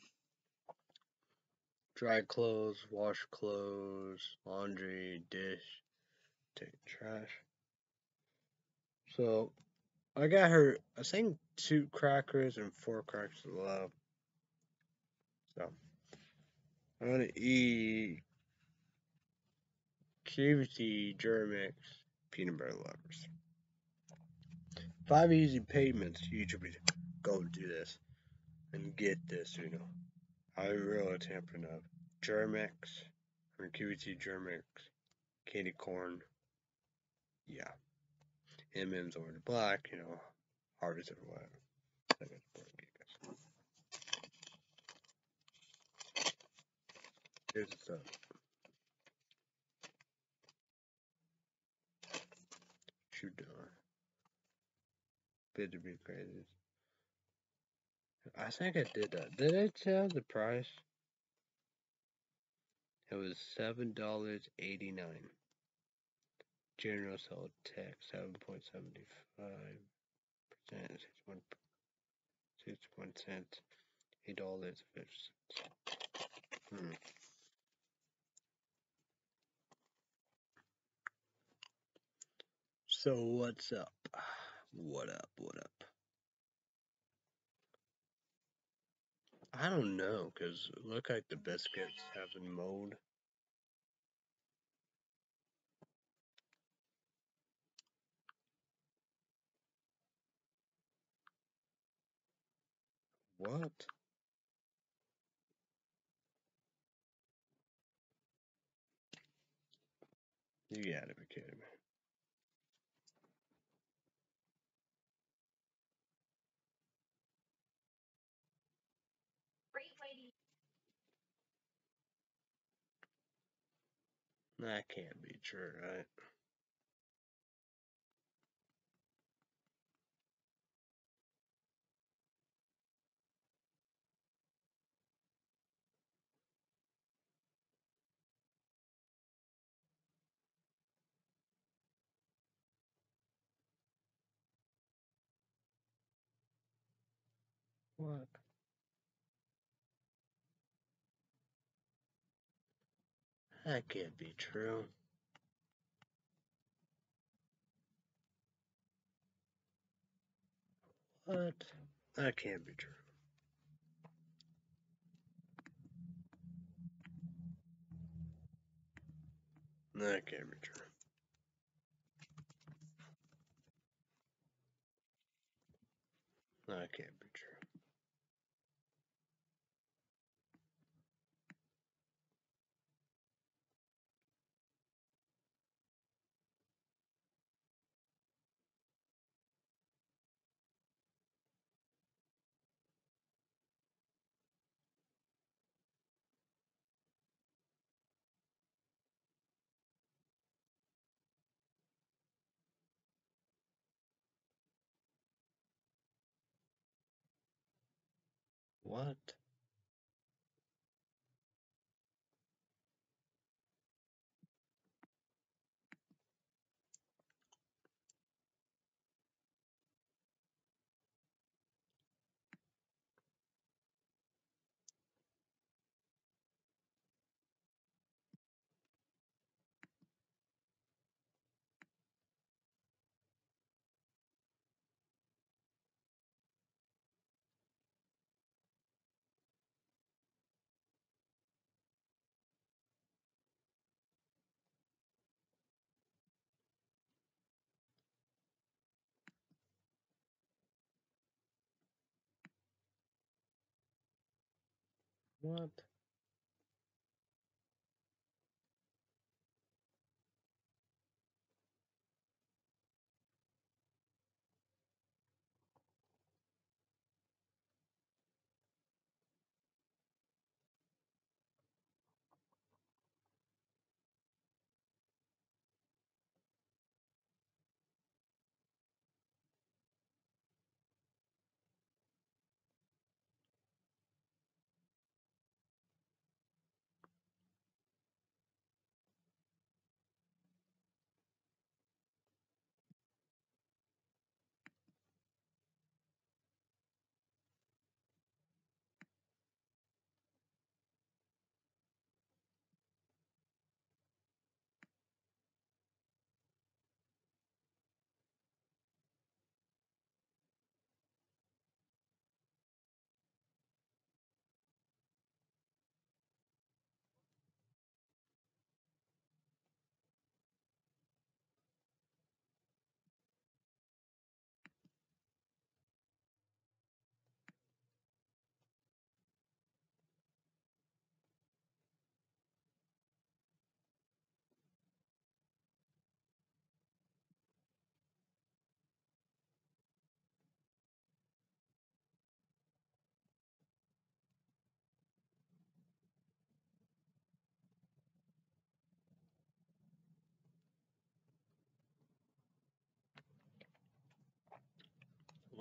[SPEAKER 1] Dry clothes, wash clothes, laundry, dish, take trash. So I got her I think two crackers and four crackers of love. So I'm gonna eat QVC Germix peanut butter lovers. Five easy payments you go do this and get this, you know. I'm really of Germix or QVC Germix, candy corn. Yeah. M&M's orange black, you know, harvest or whatever. Here's the stuff. Shoot down. Bid to be crazy. I think I did that. Did I tell the price? It was seven dollars eighty nine. General Salt Tech seven point seventy five percent six one six one cent eight dollars fifty cents. Hmm. So what's up? What up? What up? I don't know, cause it look like the biscuits having mold. What? You gotta be kidding me. That can't be true, right? What? That can't be true. What? That can't be true. That can't be true. That can't What?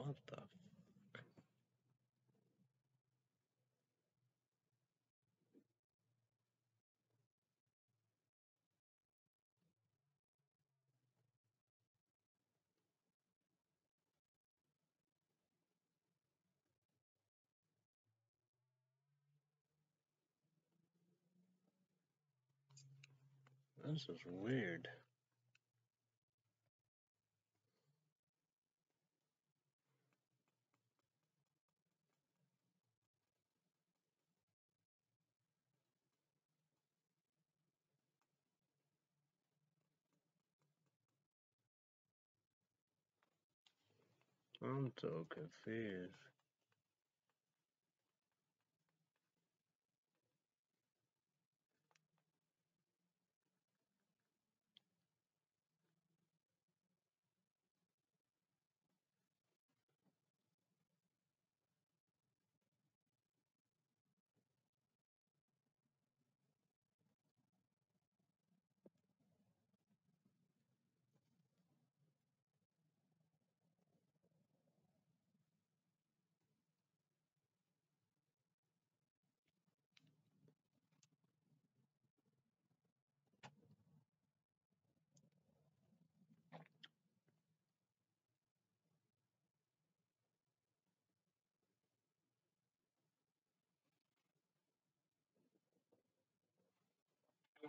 [SPEAKER 1] What the? This is weird. I'm so confused.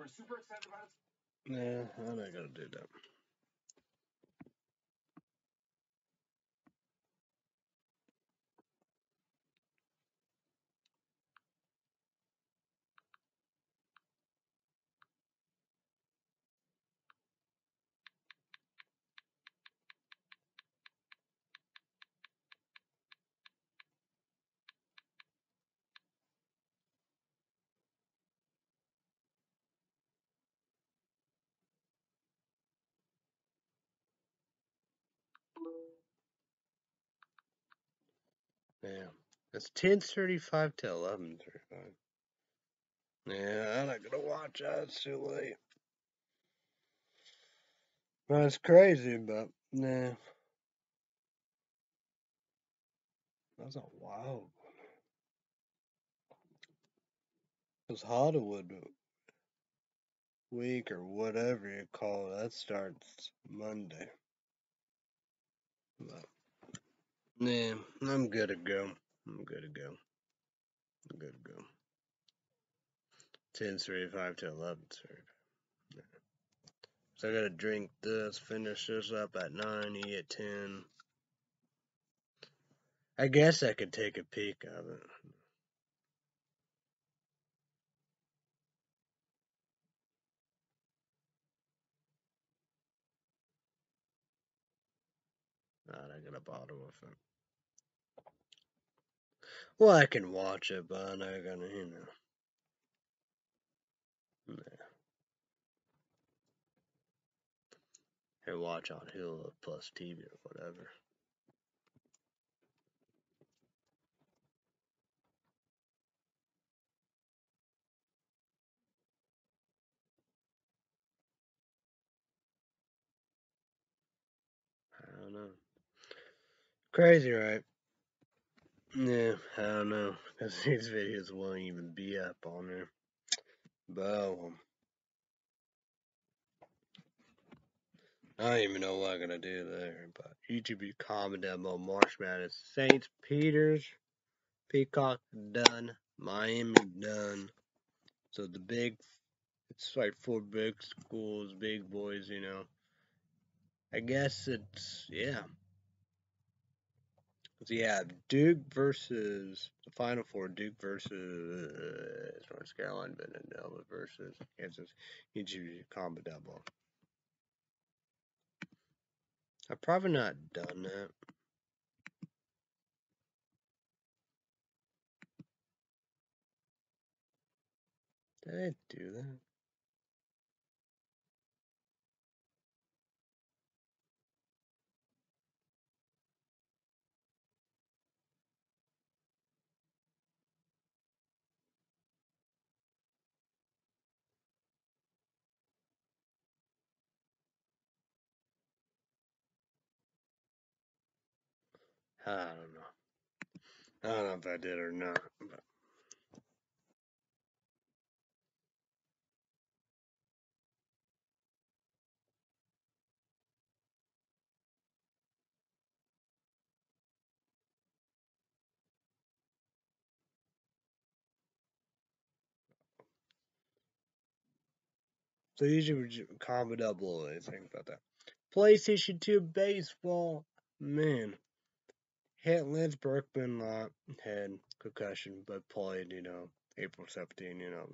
[SPEAKER 2] We're super excited about it.
[SPEAKER 1] Yeah, I'm not gonna do that. Yeah. It's ten thirty five to eleven thirty five. Yeah, I'm not gonna watch that. It's too late. It's crazy, but nah. That's a wild one. Because Hollywood week or whatever you call it, that starts Monday. But nah, I'm good to go. I'm good to go. I'm good to go. Ten thirty five to eleven thirty. So I gotta drink this, finish this up at nine, eat at ten. I guess I could take a peek of it. I got a bottle of it. Well, I can watch it, but I'm not gonna, you know. Yeah. Or watch on Hulu Plus TV or whatever. I don't know. Crazy, right? Yeah, I don't know. These videos won't even be up on there. But, well. I don't even know what I'm gonna do there, but YouTube you comment down below March Madness. Peters, Peacock done, Miami done. So the big, it's like four big schools, big boys, you know. I guess it's yeah. So yeah, Duke versus the Final Four. Duke versus North Carolina, Villanova versus Kansas. You down below. I've probably not done that. Did I do that? I don't know. I don't know if I did or not. But so usually would comment down below anything about that. PlayStation 2 baseball. Man. Hit Lance Berkman lot had concussion, but played, you know, April 17, you know.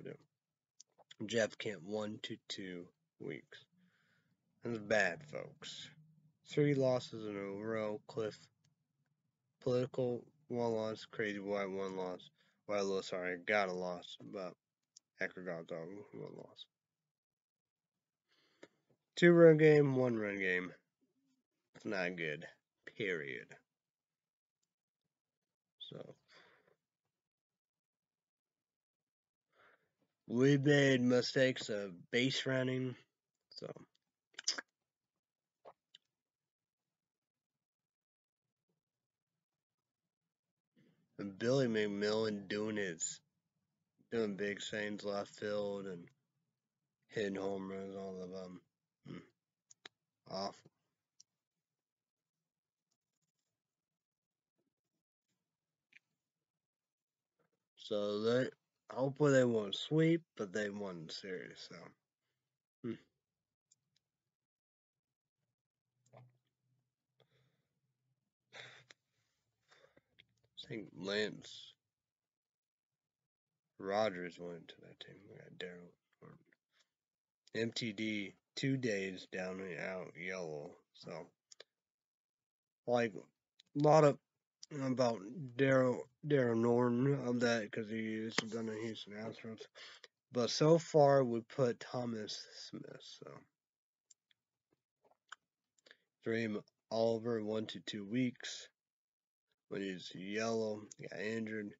[SPEAKER 1] Jeff Kent one to two weeks. That's bad, folks. Three losses in a row. Cliff political one loss. Crazy white one loss. White loss. Sorry, got a loss, but Ecker got dog one loss. Two run game, one run game. It's not good. Period. So we made mistakes of base running. So and Billy McMillan doing his doing big things left field and hitting home runs, all of them. Hmm. Awful. So they hopefully they won't sweep, but they won the series. So hmm. I think Lance Rogers went to that team. We got Daryl MTD two days down and out yellow. So like a lot of about Daryl Daryl Norton of that because he used to done the Houston Astros. But so far we put Thomas Smith. So Dream Oliver one to two weeks. When he's yellow, he got injured.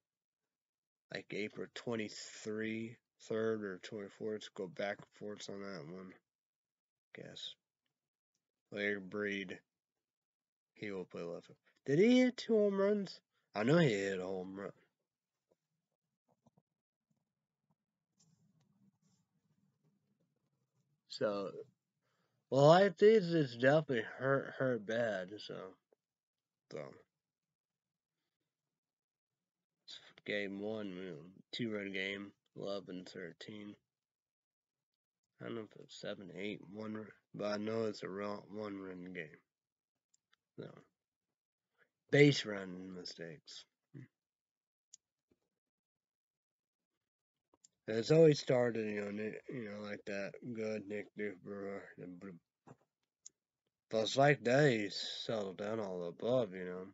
[SPEAKER 1] Like April 23, 3rd or 24th. Go back and forth on that one. Guess. Larry Breed. He will play left. Did he hit two home runs? I know he hit a home run. So, well, I think it's definitely hurt hurt bad. So, so game one, two run game, 11 13. I don't know if it's 7 8, one, but I know it's a one run game. So, base run mistakes. It's always started, you know, you know, like that. Good Nick Duper. But it's like he's settled down all above, you know.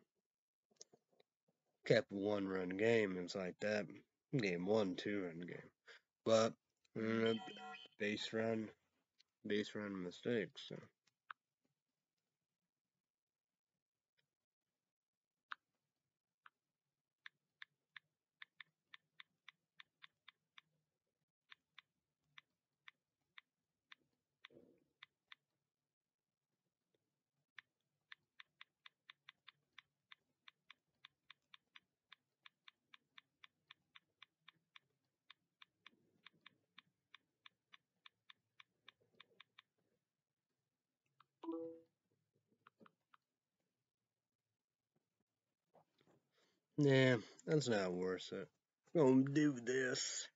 [SPEAKER 1] kept one run game. It's like that game one, two run game. But uh, base run, base run mistakes. So. Nah, that's not worth it. Gonna do this.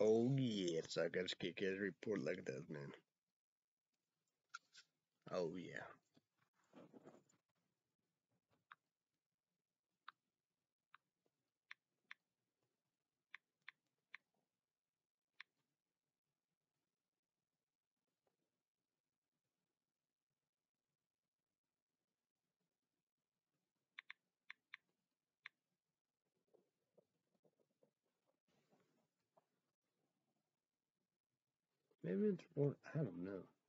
[SPEAKER 1] Oh yeah, gotta kick his report like that, man. Oh yeah. Maybe it's. I don't know.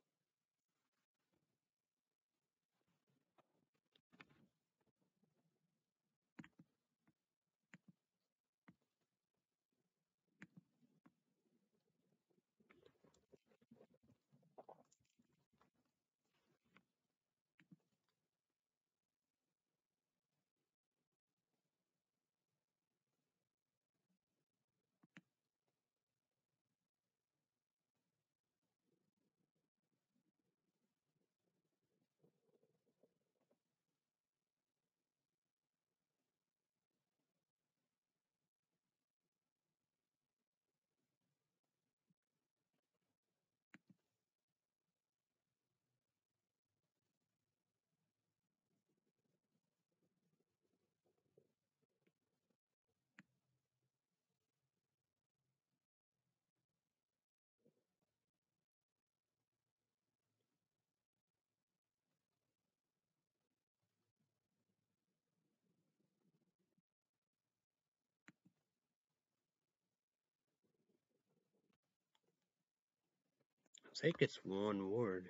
[SPEAKER 1] I think it's one word.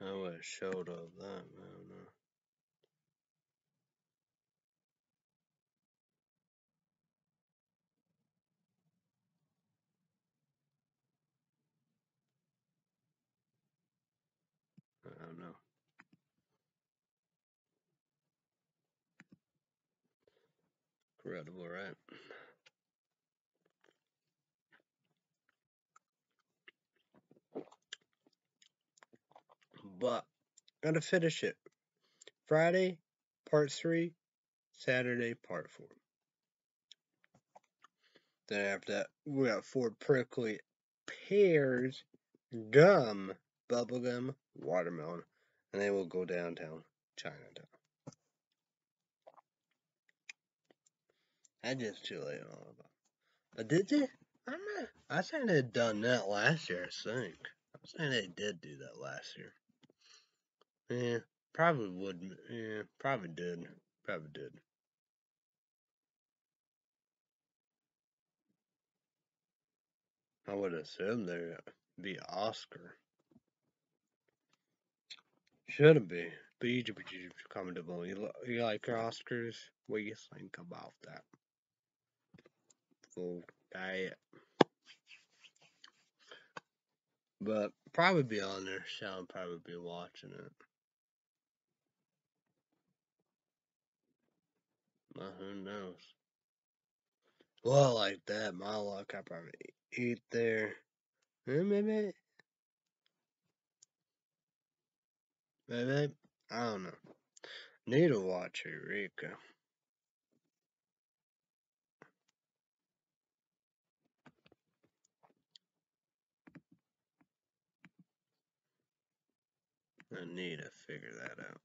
[SPEAKER 1] I would have showed up that. I don't know. I don't know. Incredible, right? But gotta finish it. Friday, part three. Saturday, part four. Then after that, we got four prickly pears, gum, bubblegum, watermelon, and then we'll go downtown, Chinatown. I just too late. But did they? I'm not. I think they'd done that last year. I think. I saying they did do that last year. Yeah, probably would. Yeah, probably did. Probably did. I would assume there'd be Oscar. Shouldn't be. But you should be commendable. You, li- you like your Oscars? What do you think about that? Diet. But probably be on there. Sean probably be watching it. Well, who knows? Well, like that, my luck, I probably eat there. Maybe, maybe, I don't know. Need to watch Eureka. I need to figure that out.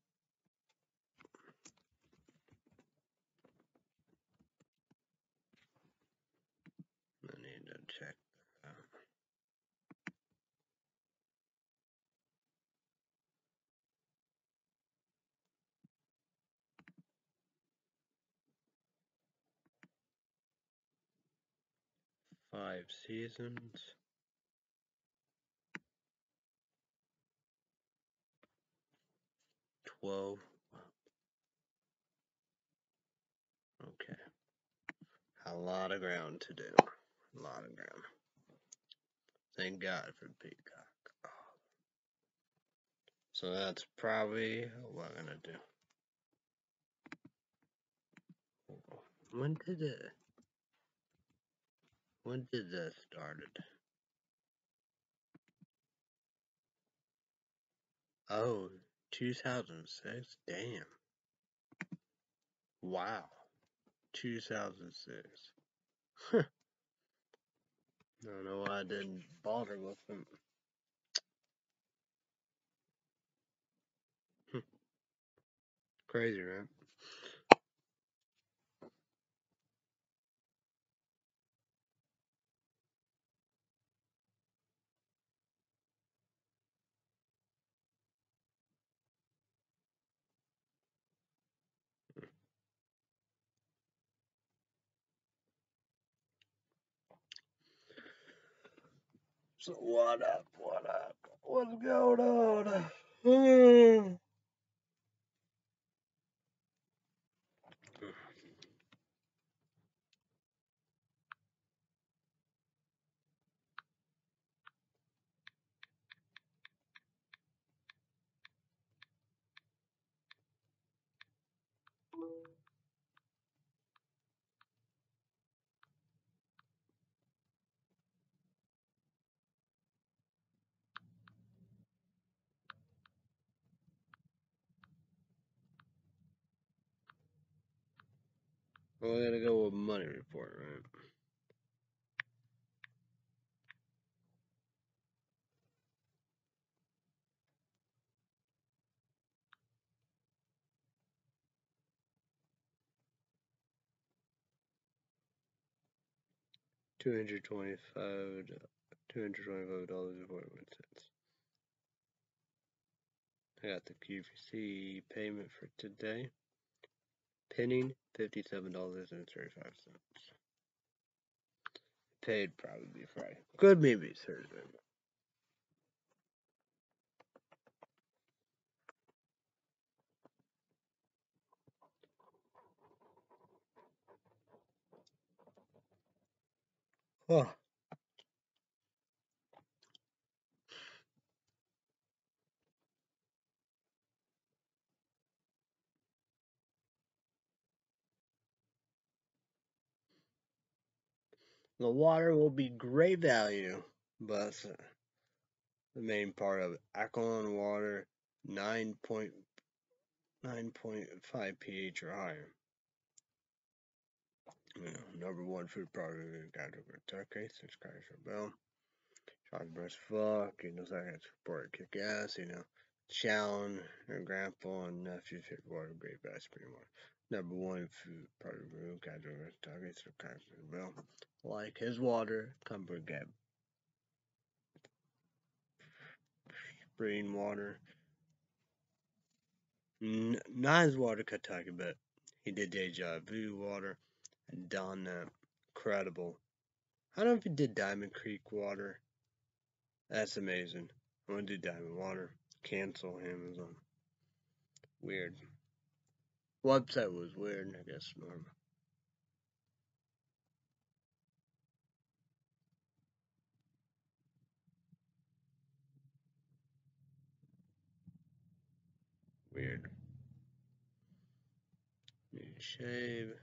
[SPEAKER 1] I need to check that out. Five seasons. Twelve. Okay. A lot of ground to do. A lot of ground. Thank God for Peacock. So that's probably what I'm gonna do. When did it? When did this started? Oh, 2006. Damn. Wow. 2006. Huh. I don't know why I didn't bother with them. Hmm. Crazy, right? So what up? What up? What's going on? Hmm. I gotta go with money report, right? Two hundred twenty-five, two hundred twenty-five dollars and forty-one cents. I got the QVC payment for today. Pending fifty-seven dollars and thirty-five cents. Paid probably Friday. Could maybe Thursday. Oh. The water will be great value, but the main part of it. Alkaline water, 9.9.5 pH or higher. You know, number one food product in Kentucky. Subscribe for bell. Charles Burst fuck, you know, second support kick ass, you know. Shallon, her grandpa and nephew water, great bass, pretty much. Number one food product in Kentucky. Subscribe for bell. Like his water, come get spring water. N- not his water Kentucky, but he did Deja Vu water and done that. Uh, incredible. I don't know if he did Diamond Creek water. That's amazing. I want to do Diamond Water. Cancel Amazon. Weird. Website was weird, I guess normal. Weird. Shave.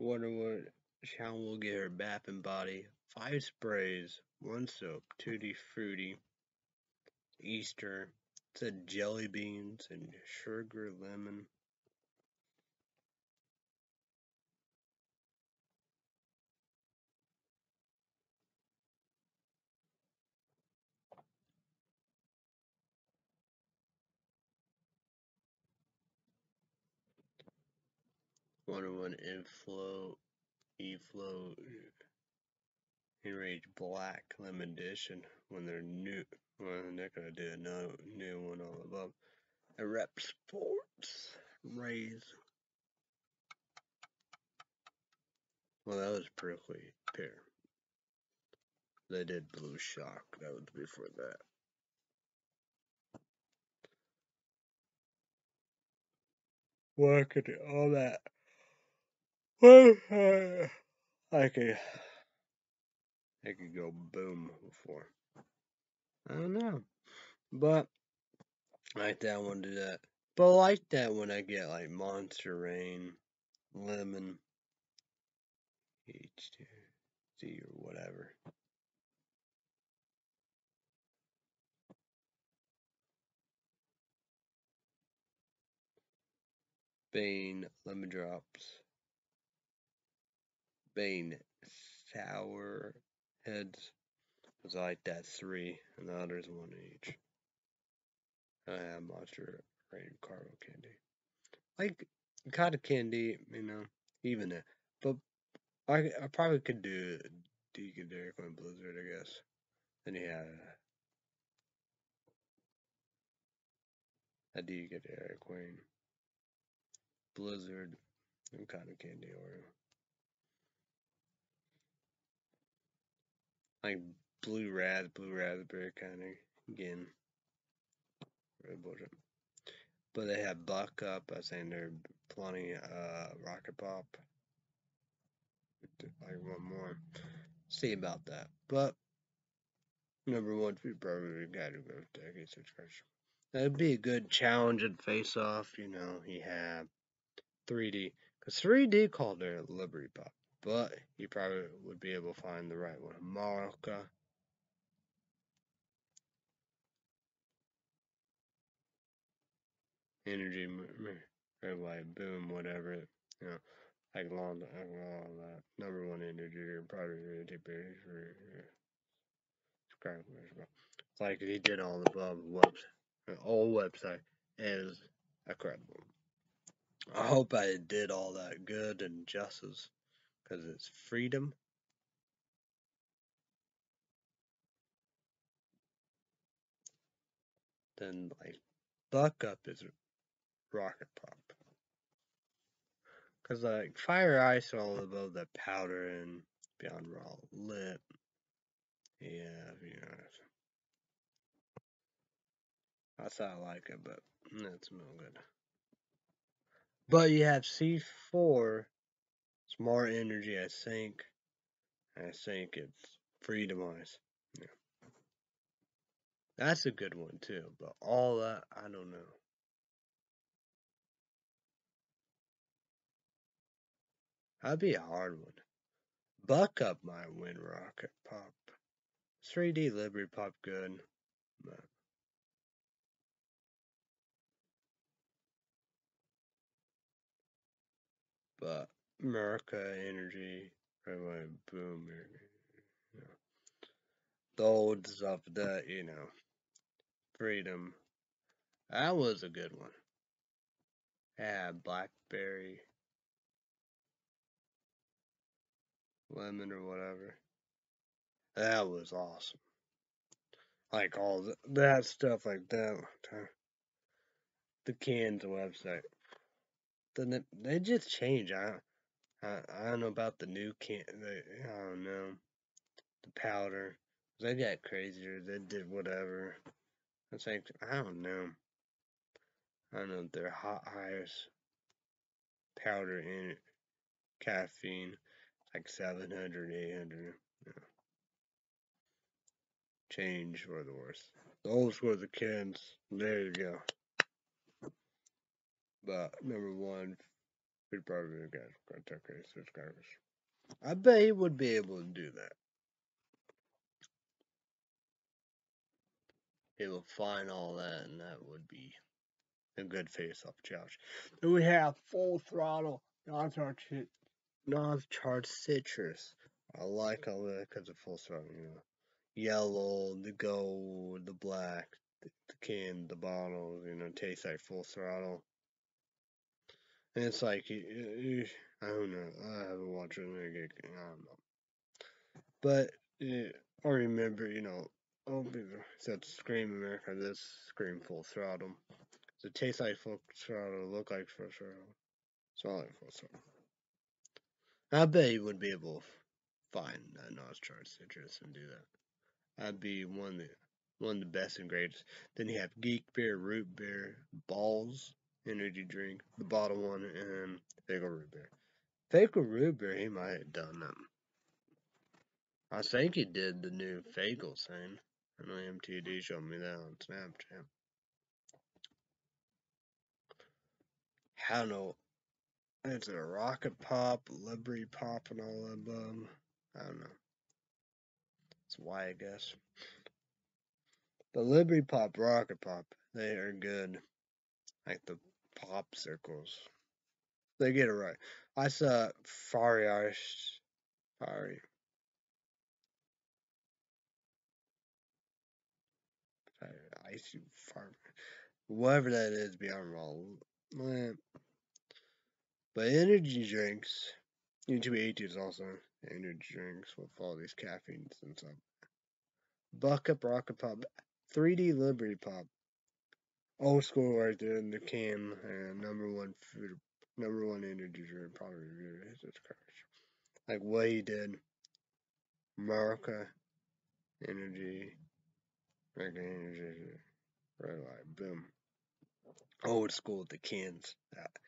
[SPEAKER 1] Wonder what Shawn will get her bath and body. Five sprays, one soap, tutti frutti, Easter. Said jelly beans and sugar lemon. Wonder what oh inflow, e-flow, enrage black lemon edition when they're new. Well, they're gonna do a no, new one all above. A REPP Sports Raze. Well, that was prickly pear. They did blue shock. That was before that. I all that. I could, I could go boom before. I don't know, but I like that one to that. But I like that when I get like Monster Reign, Lemon, HDZ or whatever. Bang, Lemon Drops, Bang, Sour Heads. I like that three, and the others one each. I have Monster Reign Cargo Candy. Like cotton candy, you know, even that. But I I probably could do Deacon Dairy Queen Blizzard, I guess. Then you have a Deacon Dairy Queen Blizzard and cotton candy Oreo. Like blue ras, blue raspberry kind of again. Red. But they have Buck Up. I think they're plenty uh Rocket Pop. I want more. See about that. But number one, we probably got to go to decade subscription. That'd be a good challenge and face off. You know, he had 3D because 3D called their Liberty Pop, but you probably would be able to find the right one. Marca. Energy, red, boom, whatever. You know, long, like all that. Number one energy, probably really for subscribe. It's like he did all the above website, all website is incredible. I hope I did all that good and justice because it's freedom. Then like Buck Up is Rocket Pop. Cause like Fire Ice all above the powder and Beyond Raw Lit. Yeah, you know. That's how I like it, but mm, that's no good. But you have C4, more energy, I think. I think it's Freedom Ice. Yeah. That's a good one too, but all that, I don't know. That'd be a hard one. Buck Up my wind Rocket Pop. 3D Liberty Pop good. But but America Energy, right boom, you know, old stuff that you know, freedom. That was a good one. Yeah, blackberry, lemon or whatever. That was awesome. Like all the, that stuff like that. The cans website then they just change. I, I I don't know about the new can. The, I don't know the powder. They got crazier. They did whatever. It's like I don't know. I don't know if they're hot highest powder in it, caffeine. Like 700, 800. Yeah. Change for the worse. Those were the cans. There you go. But number one, He'd probably get got 10k subscribers. I bet he would be able to do that. He will find all that, and that would be a good face-off challenge. Then we have full throttle non-charged citrus. I like all that because of full throttle. You know, yellow, the gold, the black, the, the can, the bottles. You know, tastes like full throttle. And it's like I don't know. I haven't watched it. I don't know. But I remember, you know, oh, said Scream America. This Scream Full Throttle. It taste like full throttle? Look like full throttle? Smell like full throttle? I bet you would be able to find that notch charged citrus and do that. I'd be one of the one of the best and greatest. Then you have Geek Beer, Root Beer, Balls, energy drink, the bottom one, and Faygo Root Beer. Faygo Root Beer, he might have done them. I think he did the new Faygo thing. I know MTD showed me that on Snapchat. I don't know. It's a rocket pop, Liberty pop, and all above. I don't know. That's why I guess. The Liberty pop, rocket pop, they are good. Like the popsicles. They get it right. I saw Fari Ice. Fari. Icy. Whatever that is, beyond all. But energy drinks. YouTube 80 is also energy drinks with all these caffeines and stuff. Buck up Rocket Pop. 3D Liberty Pop. Old school right there in the can and number one food number one energy drink probably is this Like what he did. America Energy American Energy Red light, boom. Old school the cans. That uh,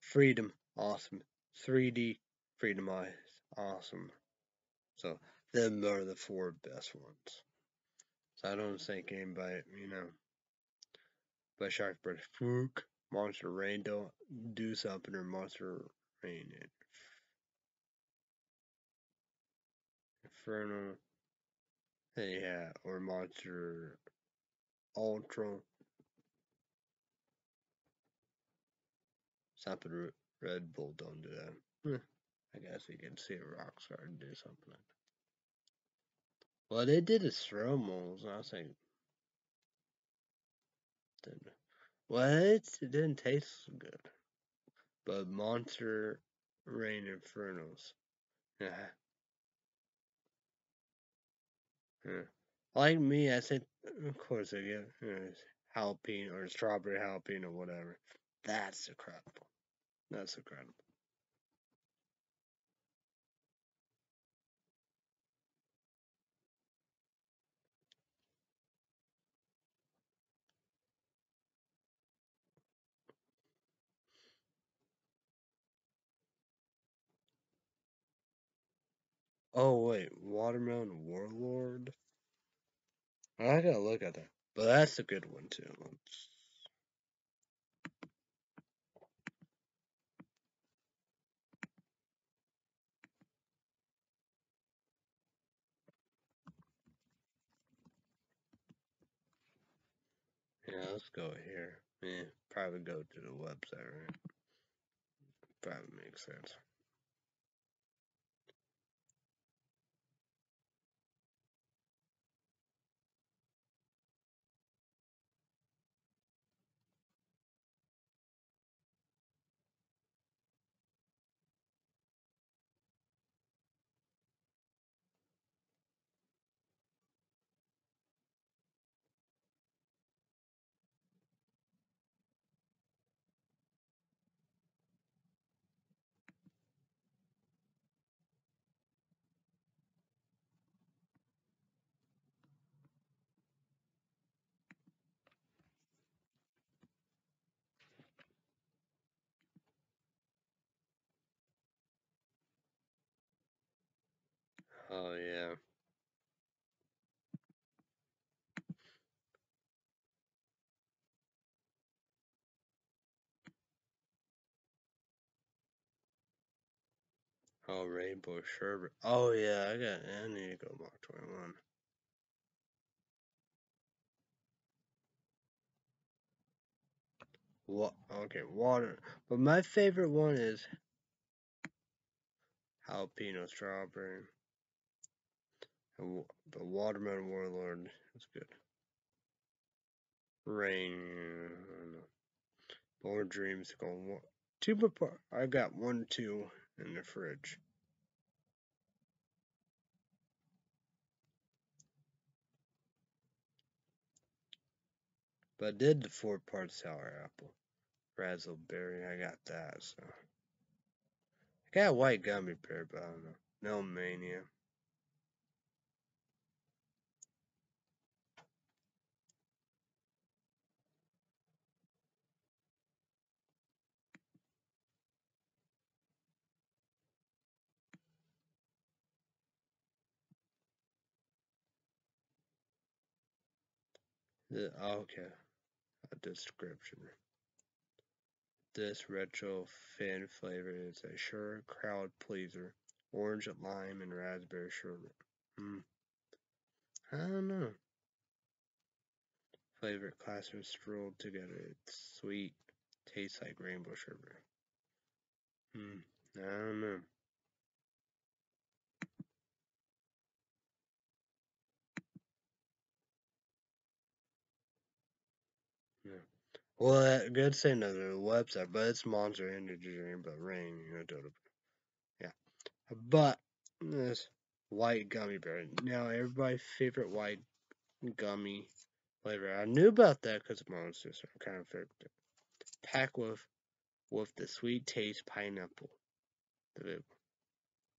[SPEAKER 1] Freedom, awesome. 3D, Freedom Eyes, awesome. So them are the four best ones. So I don't think anybody, you know, but Shark Bird, Fluke, Monster Reign don't do something or Monster Reign. Inferno, yeah, or Monster Ultra. Something Red Bull don't do that. Hmm, I guess you can see a rock Rockstar do something like that. Well, they did the thermals, and I was like, didn't, well, it didn't taste good. But Monster Reign Infernos, yeah. yeah. Like me, I said, of course, I get you jalapeno or strawberry jalapeno, or whatever. That's incredible. That's incredible. Oh wait, Watermelon Warlord? I gotta look at that. But that's a good one too. Let's Yeah, let's go here. Yeah, probably go to the website, right? Probably makes sense. Oh yeah. Oh, Rainbow Sherbet. Oh yeah, I got. I need to go Mach 21. What? Okay, water. But my favorite one is jalapeno strawberry. The watermelon warlord is good. Rain. Uh, more dreams going. Two apart. I got one, two in the fridge. But I did the four part sour apple. Razzleberry, I got that, so. I got a white gummy bear, but I don't know. No mania. The, okay, a description. This retro fin flavor is a sure crowd pleaser. Orange, lime, and raspberry sherbet. Hmm. I don't know. Favorite classmates rolled together. It's sweet. Tastes like rainbow sherbet. Hmm. I don't know. Well, good saying of the website, but it's Monster Energy Drink, but rain, you know, total. Yeah. But this white gummy bear. Now, everybody's favorite white gummy flavor. I knew about that because of Monster, so I kind of figured it. With with the sweet taste pineapple.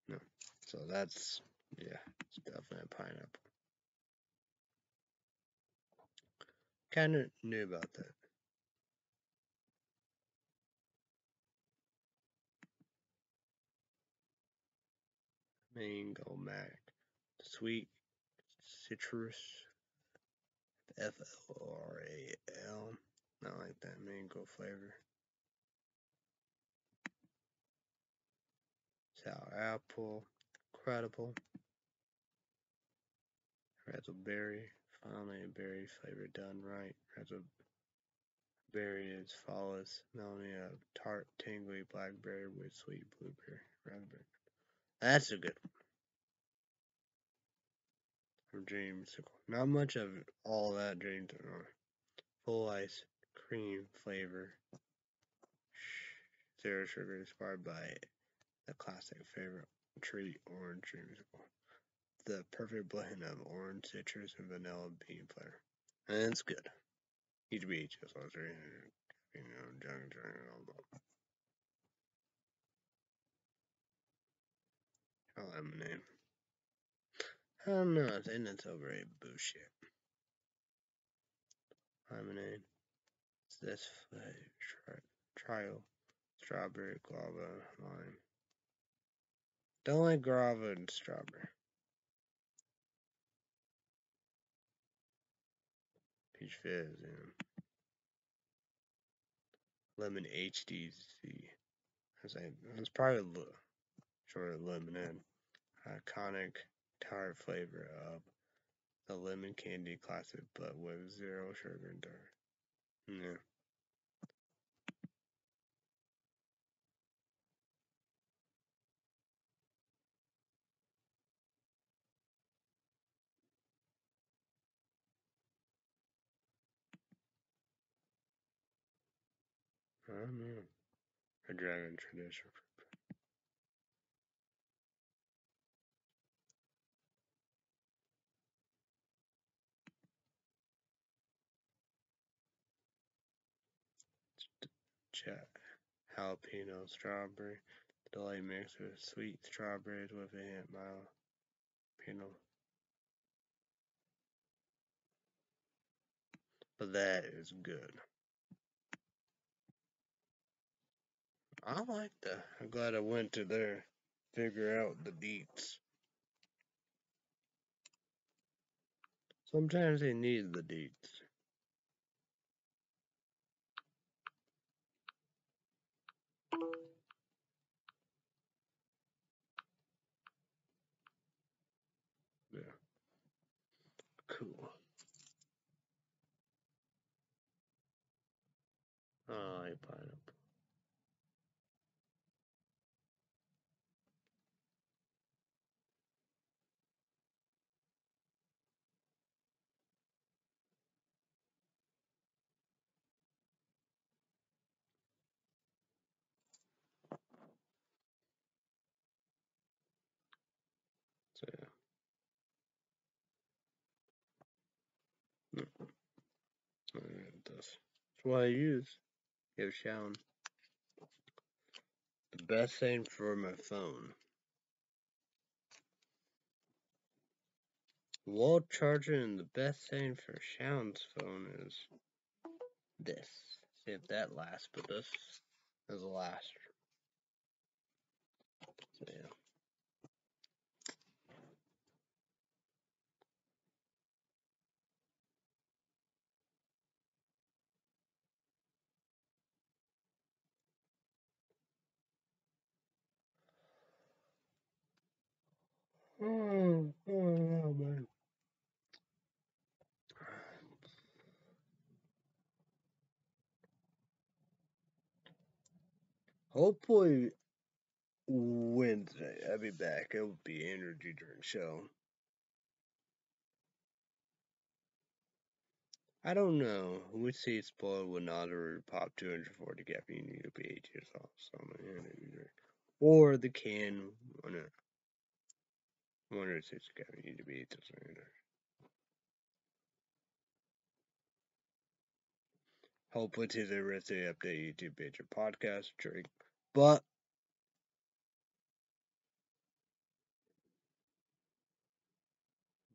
[SPEAKER 1] No, so that's yeah, it's definitely a pineapple. Kind of knew about that. Mango Mac. Sweet citrus. F L R A L. Not like that mango flavor. Sour apple. Incredible. Razzleberry. Finally, a berry flavor done right. Razzleberry is flawless. Melody of tart, tingly blackberry with sweet blueberry. Raspberry. That's a good one. Dreamsicle. Not much of all that dreamsicle. Full ice cream flavor. Zero sugar inspired by the classic favorite treat orange dreamsicle. The perfect blend of orange, citrus, and vanilla bean flavor. And it's good. Each beach is also you know, junk, junk, all that. Lemonade. I don't know, I think that's overrated bullshit. Lemonade. It's this flavor. Trial. Strawberry, guava, lime. Don't like guava and strawberry. Peach fizz, yeah. Lemon HDZ. That's probably short of lemonade eh? Iconic tart flavor of the lemon candy classic, but with zero sugar and tart. Yeah. I don't know. A dragon tradition. Jalapeno strawberry. The delight mix with sweet strawberries with a hint mild peanut. But that is good. I like that. I'm glad I went to there, figure out the deets. Sometimes they need the deets. Cool. I what I use. Give Shawn. The best thing for my phone. Wall charger and the best thing for Shawn's phone is this. See if that lasts, but this is the last. So yeah. Oh, oh man. Hopefully Wednesday I'll be back. It will be energy drink show. I don't know. Which seed spoiled would not or pop 240 caffeine need to be 8 years old. So I'm an energy drink. Or the can on a 106 caffeine need to be 8 years Hopefully to the rest of the update YouTube page or podcast drink. But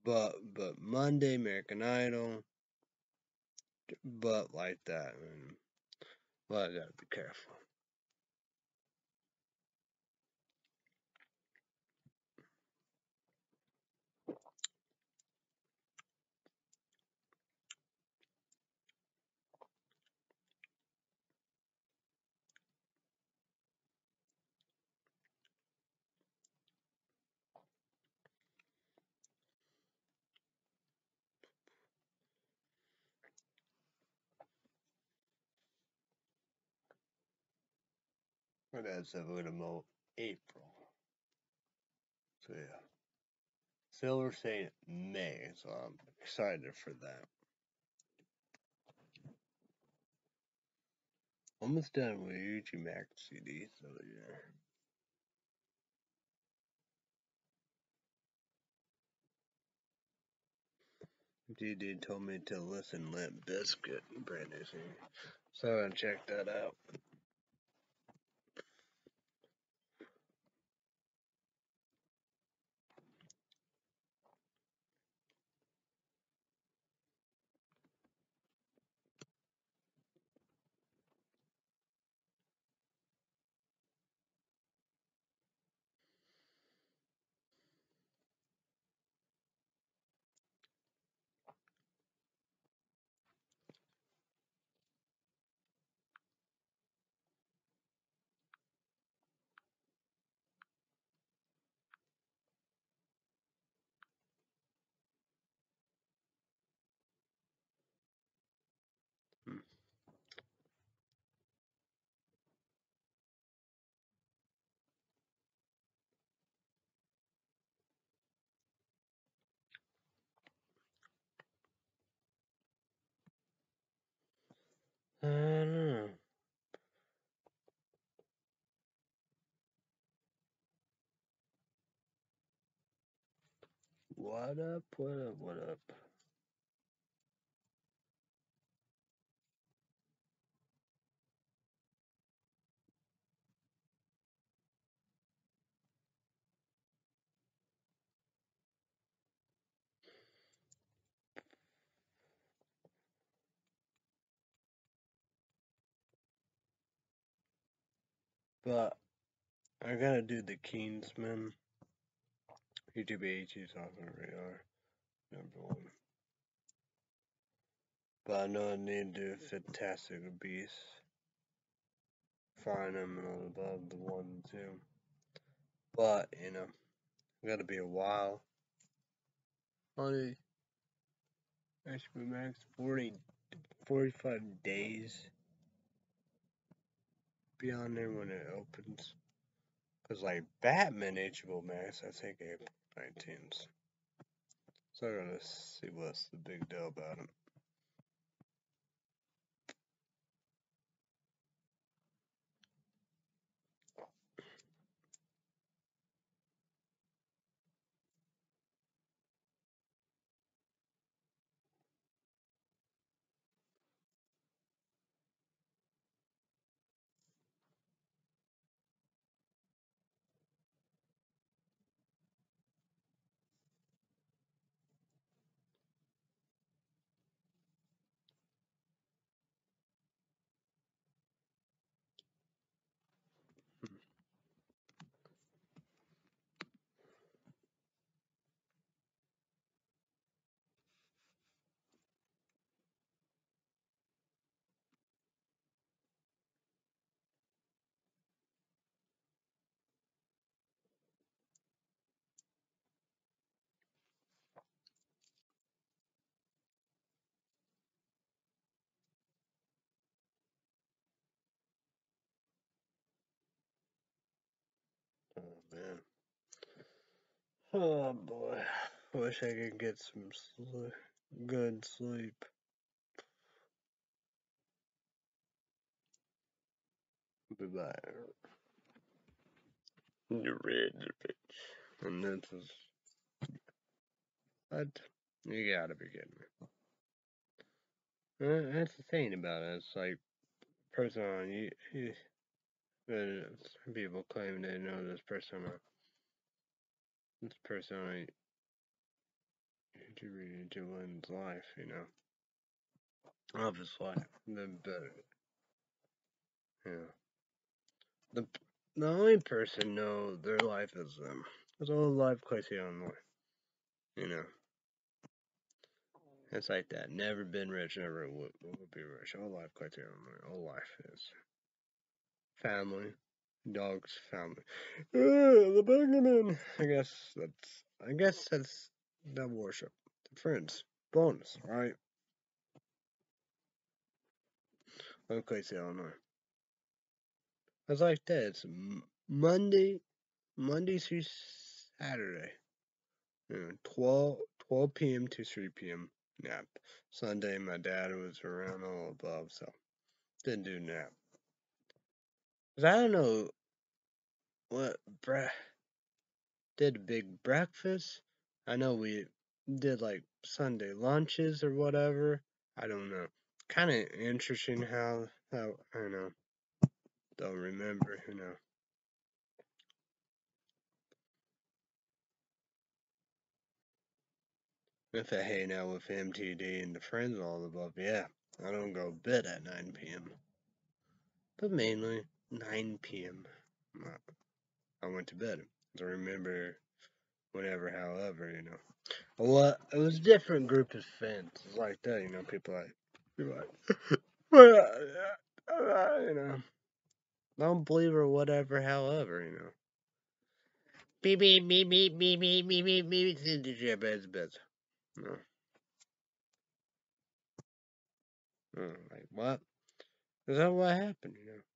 [SPEAKER 1] but but Monday American Idol. But like that, man. But I gotta be careful. And that's about April. So yeah. Silver saying May, so I'm excited for that. Almost done with UG Mac CD, so yeah. DD told me to listen Limp Bizkit brand new thing. So I'm gonna check that out. Know. What up, what up, what up? But I gotta do the Kingsman. YouTube AG's off my radar. Number one. But I know I need to do Fantastic Beasts. Fire them and above the one two. But, you know, gotta be a while. Only HBO Max 40, 45 days be on there when it opens. Cause like Batman HBO Max, I think April nineteenth. So I'm gonna see what's the big deal about it. Oh man. Oh boy. Wish I could get some sli good sleep. Read the bitch. And this is what? You gotta be kidding me. That's the thing about it. It's like person on you, uh, people claim they know this person on person on to read into one's life, you know. Of his life. The better. Yeah. The the only person know their life is them. It's all life on life. You know. It's like that. Never been rich, never would, would be rich. All life on life. All life is family, dogs, family. Uh, the Benjamin. I guess that's. I guess that's the worship. The friends. Bonus, right? Okay, so Illinois. It's like that. It's Monday, Monday through Saturday. You know, 12, 12 p.m. to 3 p.m. nap. Sunday, my dad was around all above, so didn't do nap. Cause I don't know what bre- did big breakfast. I know we did like Sunday lunches or whatever. I don't know. Kind of interesting how how I don't know. Don't remember, you know. If I hang out with MTD and the friends all above, yeah, I don't go to bed at 9 p.m. But mainly 9 p.m. I went to bed. I remember whenever, however, you know. Well, it was a different group of. It's like that, you know. People like, people like, uh, you know, don't believe or whatever, however, you know. Beep beep beep beep beep beep beep beep beep. Yeah, beds, beds. No. Oh, like what? Is that what happened? You know.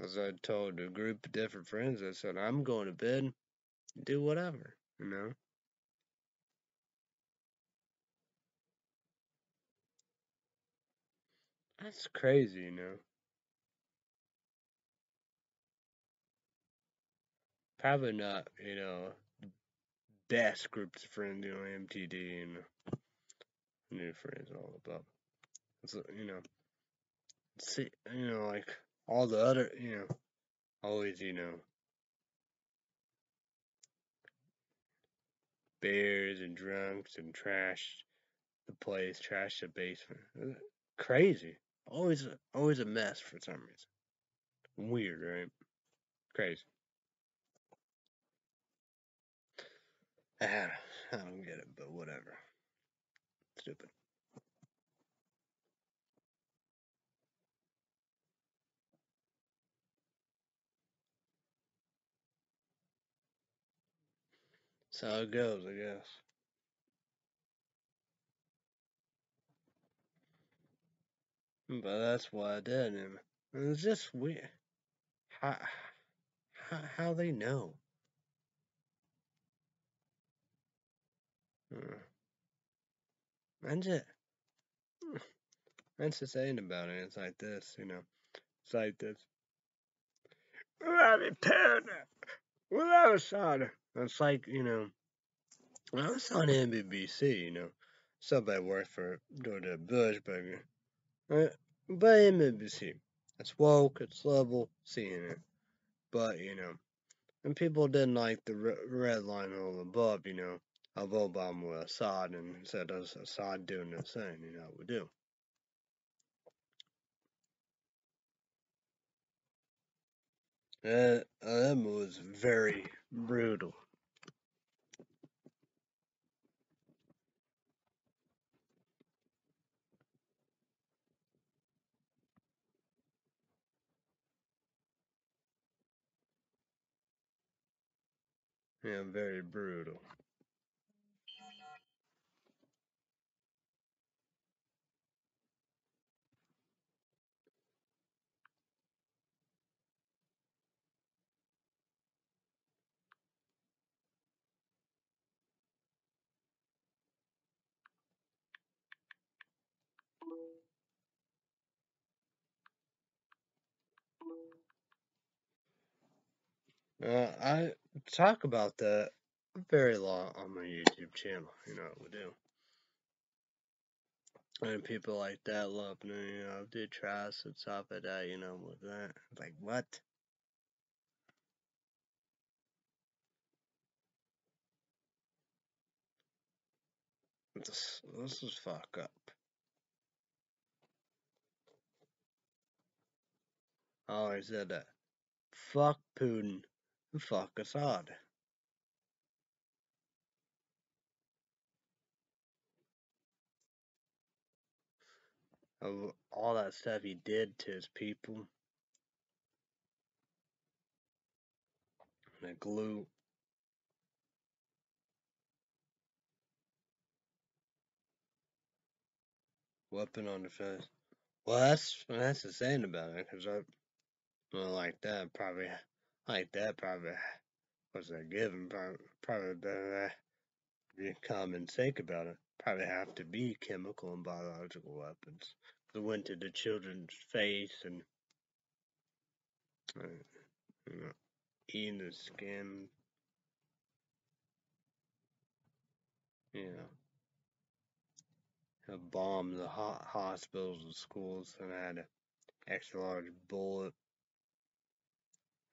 [SPEAKER 1] As I told a group of different friends, I said I'm going to bed, do whatever. You know. That's crazy, you know. Probably not, you know, best groups of friends, you know, MTD and new friends all about. It's, you know, see, you know, like all the other, you know, always, you know, bears and drunks and trash the place, trash the basement. Uh, Crazy. Always, always a mess for some reason. Weird, right? Crazy. I don't, I don't get it, but whatever. Stupid. How it goes, I guess. But that's why I did. And it's just weird. How, how, how they know? Uh, and just, that's the saying about it. It's like this, you know. It's like this. I paranoid. Well, I was on. It's like you know. I was on NBC, you know, somebody worked for George Bush, but uh, but NBC. It's woke. It's level. Seeing it, but you know, and people didn't like the red line all above, you know, of Obama with Assad, and said Assad doing the same, you know, we do. Uh, that was very brutal. Yeah, very brutal. Uh, I talk about that very lot on my YouTube channel. You know, what we do. And people like that love me, you know, do trust and stuff like that, you know, with that. Like, what? This, this is fuck up. Oh, I always said that. Fuck Putin. Fuck Assad. All that stuff he did to his people. The glue. Weapon on the face. Well, that's that's the saying about it, because I, like that probably, like that probably was a given, probably, be common sake about it. Probably have to be chemical and biological weapons. It went to the children's face and, uh, you know, eating the skin. You know, bombed the ho hospitals and schools and had an extra large bullet.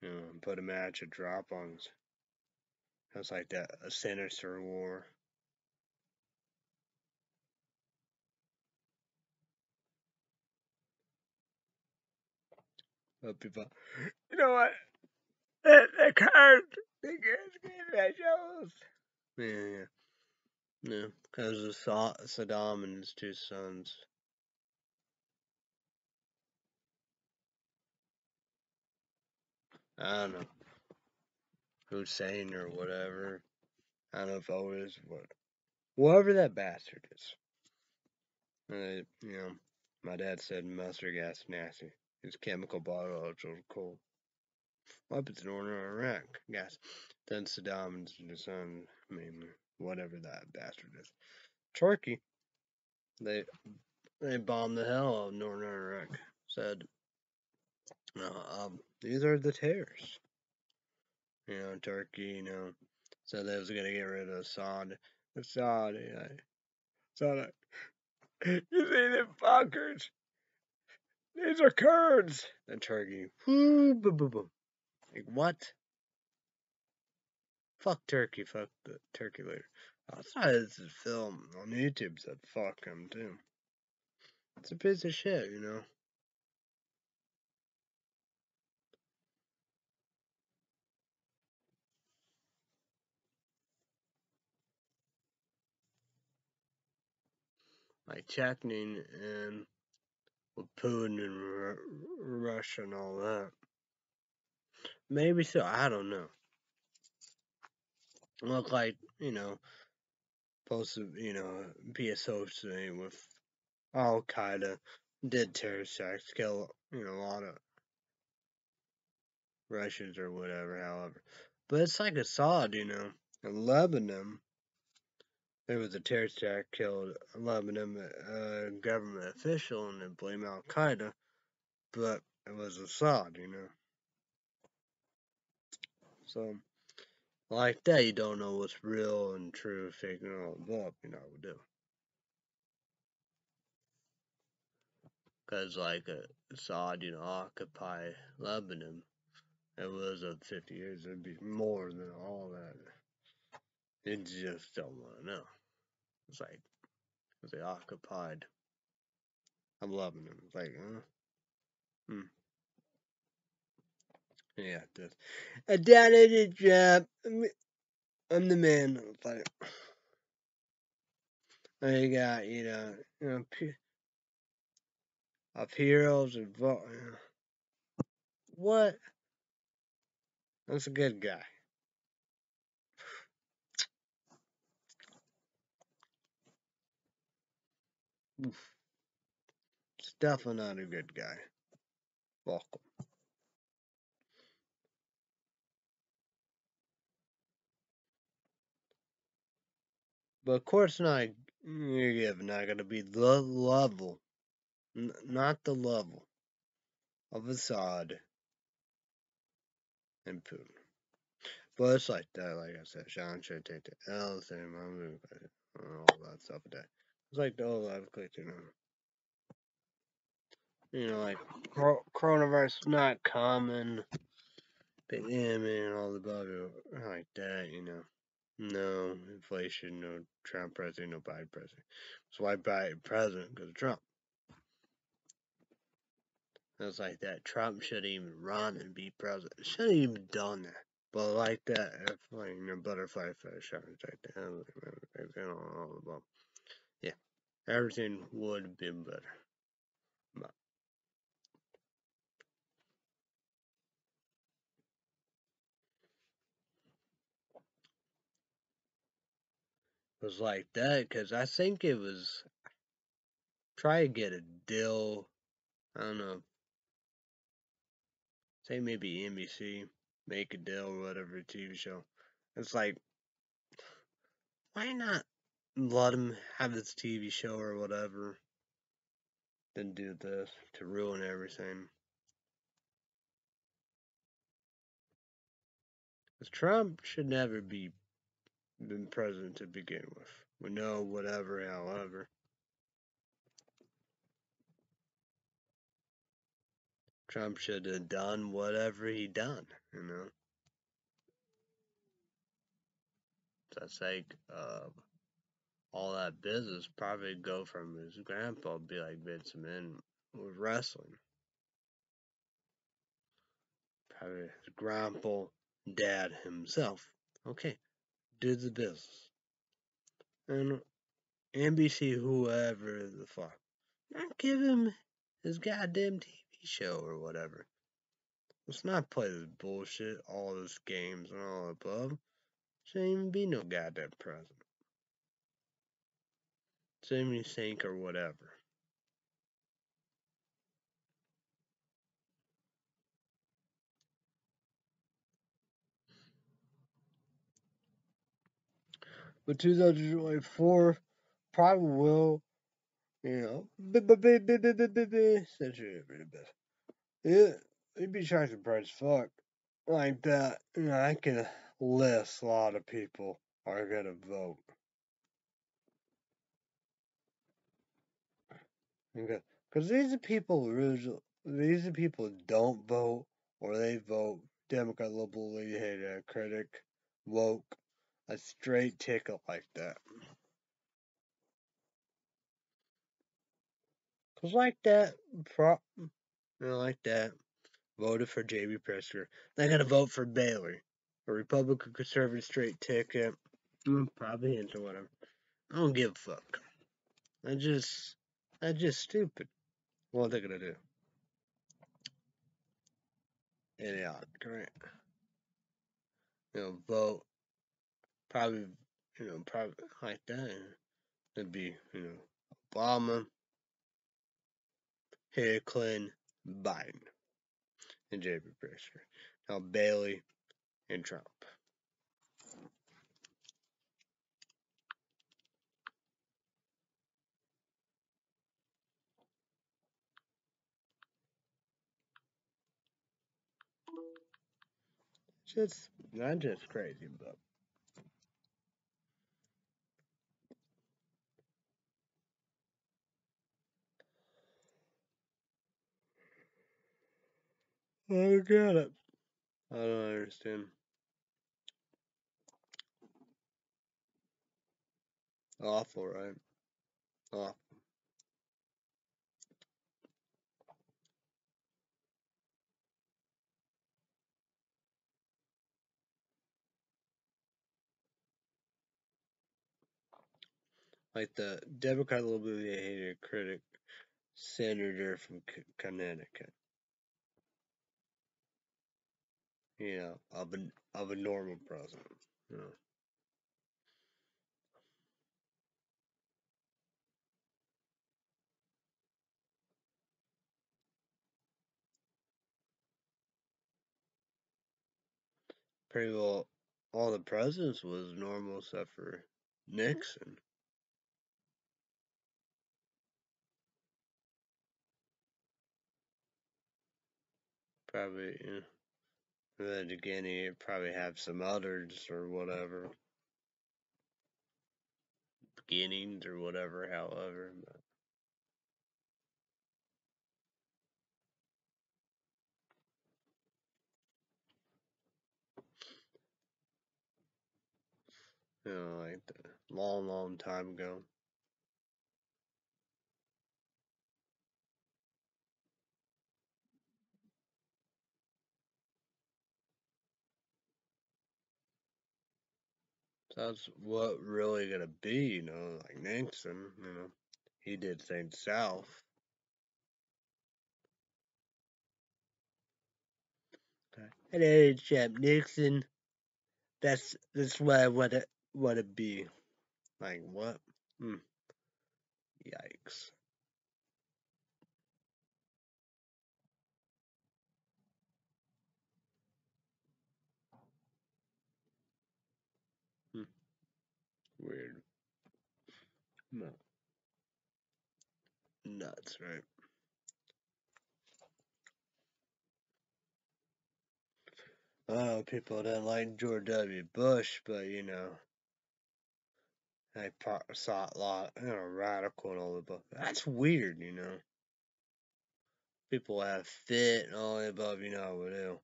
[SPEAKER 1] And put a match a drop on. That's like that a sinister war. But people, you know what? The, the cards, the that shows. Yeah, yeah. Yeah, because of Saddam and his two sons. I don't know. Hussein or whatever. I don't know if it is what. Whoever that bastard is. Uh, you know, my dad said mustard gas nasty. It's chemical biological coal. weapons in northern Iraq. Gas. Then Saddam and his son, I mean, whatever that bastard is. Turkey. They they bombed the hell out of northern Iraq. Said, uh, um, these are the tears. You know, Turkey, you know, said they was gonna get rid of Assad. Assad, yeah. Assad, you see them fuckers? These are Kurds. And Turkey, boom, boom, boom, boom. Like, what? Fuck Turkey, fuck the Turkey leader. I saw this film on YouTube said fuck him too. It's a piece of shit, you know. Like checking and with Putin and R Russia and all that. Maybe so, I don't know. Look like, you know, supposed to, you know, be associated with Al Qaeda, did terrorist acts, kill, you know, a lot of Russians or whatever, however. But it's like a Assad, you know, in Lebanon. There was a terrorist attack, killed a Lebanon uh, government official, and they blame Al Qaeda. But it was Assad, you know. So, like that, you don't know what's real and true, and all above, you know, we do. Because, like, Assad, you know, occupy Lebanon. It was of 50 years, it'd be more than all that. They just don't want to know. It's like, they occupied Lebanon. It's like, huh? Hmm. Yeah, this. I down at the job. I'm the man. It's like, I got, you know, you know, of heroes and what? That's a good guy. It's definitely not a good guy. Welcome. But of course not. You're not gonna be the level, not the level of Assad and Putin. But it's like that. Like I said, Sean should take the L, same and all that stuff. That like the old click, you know. You know, like coronavirus not common. Pandemic and all the above, like that. You know. No inflation, no Trump president, no Biden president. So why Biden president? Because of Trump. It's like that. Trump shouldn't even run and be president. Shouldn't even done that. But like that, if like you know, butterfly fish, like that, all. Yeah, everything would have been better. But it was like that because I think it was try to get a deal. I don't know. Say maybe NBC make a deal or whatever TV show. It's like why not let him have his TV show or whatever, then do this to ruin everything? Because Trump should never be been president to begin with. We know whatever, however. Trump should have done whatever he done, you know. That's like uh, all that business probably go from his grandpa, be like Vince McMahon with wrestling. Probably his grandpa, dad himself. Okay, did the business. And NBC, whoever the fuck, not give him his goddamn TV show or whatever. Let's not play this bullshit, all this games and all above. Shouldn't even be no goddamn president. Shouldn't think or whatever. But 2024 probably will, you know. Yeah, it'd be to price fuck like that. You know, I can list a lot of people are gonna vote. Because these are people who these are people don't vote or they vote Democrat, liberal, hater, critic, woke, a straight ticket like that. Cause like that, pro, you know, like that, voted for J.B. Pritzker. They're gonna vote for Bailey, a Republican conservative straight ticket. Mm, probably into whatever. I don't give a fuck. I just, that's just stupid. What are they gonna do? Idiotic, right? You know, vote. Probably, you know, probably like that. It'd be, you know, Obama, Hillary Clinton, Biden, and J.B. Pritzker. Now Bailey and Trump. Just not just crazy, but I get it. I don't understand. Awful, right? Awful. Like the Democrat little bit hated critic senator from C- Connecticut. You know, of a of a normal president. You know. Pretty well all the presidents was normal except for Nixon. Probably, you know. Probably have some others or whatever. Beginnings or whatever, however. But you know, like long, long time ago. That's what really gonna be, you know, like Nixon, you know. He did things south. Hello, Champ Nixon. That's that's what I wanna wanna be. Like what? Hmm. Yikes. Hmm. Weird. No. Nuts, right? Oh, people didn't like George W. Bush, but you know, they saw a lot, you know, radical and all the above. That's weird, you know. People have fit and all the above, you know, what do.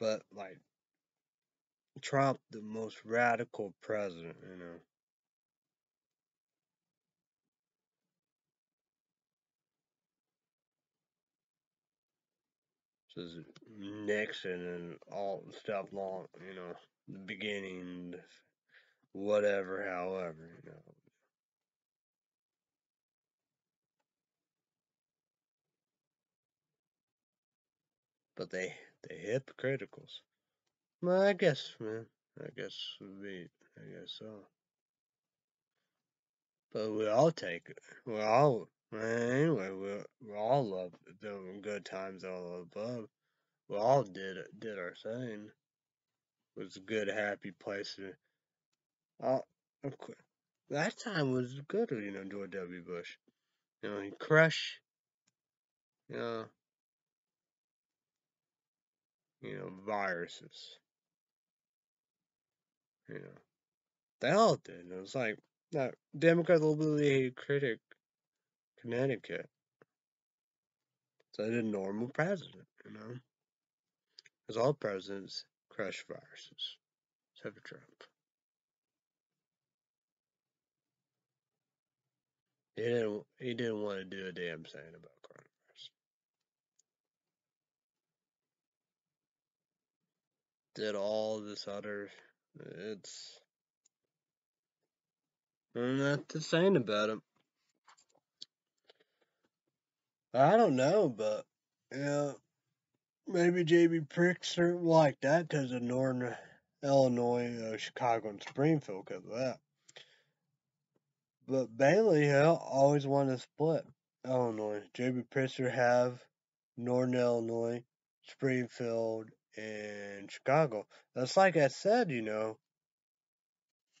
[SPEAKER 1] But like Trump, the most radical president, you know. Says Nixon and all stuff long, you know, the beginning, whatever, however, you know. But they they hypocriticals. Well, I guess, man. I guess would be. I guess so. But we all take it. We all. Anyway, we we all love the good times all above. We all did did our thing. It was a good, happy place. To, uh, that time was good, you know, George W. Bush. You know, he crushed, you know, you know, viruses. You know, they all did. It was like that Democrat little bitty critic, Connecticut. So the normal president, you know. Because all presidents crush viruses, except for Trump. He didn't. He didn't want to do a damn thing about coronavirus. Did all this other. It's. I'm not the saying about him. I don't know, but yeah, maybe JB Pritzker like that because of Northern Illinois, uh, Chicago, and Springfield because of that. But Bailey hell, always wanted to split Illinois. JB Pritzker have Northern Illinois Springfield, and Chicago. That's like I said, you know.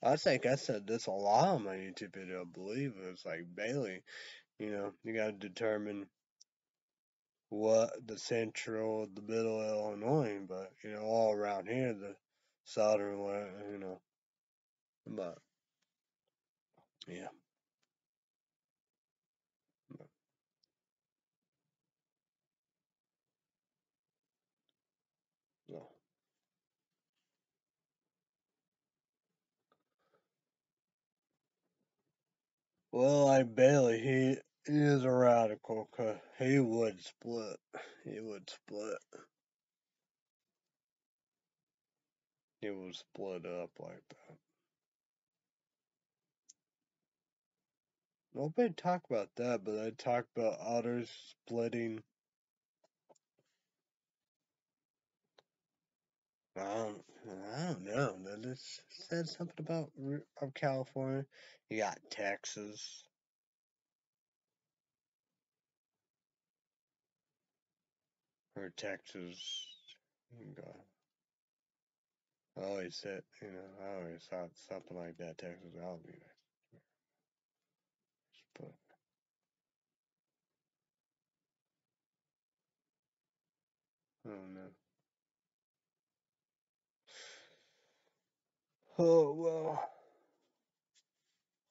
[SPEAKER 1] I think I said this a lot on my YouTube video. I believe it was like Bailey. You know, you got to determine what the central, the middle Illinois, but you know, all around here, the southern, you know, but yeah. Well, I barely he, he is a radical, cause he would split. He would split. He would split up like that. Nobody talk about that, but they talk about others splitting. I don't, I don't know. They just said something about of California. You got Texas. Or Texas. I always said, you know, I always thought something like that. Texas, I'll be there. But I don't know. Oh well.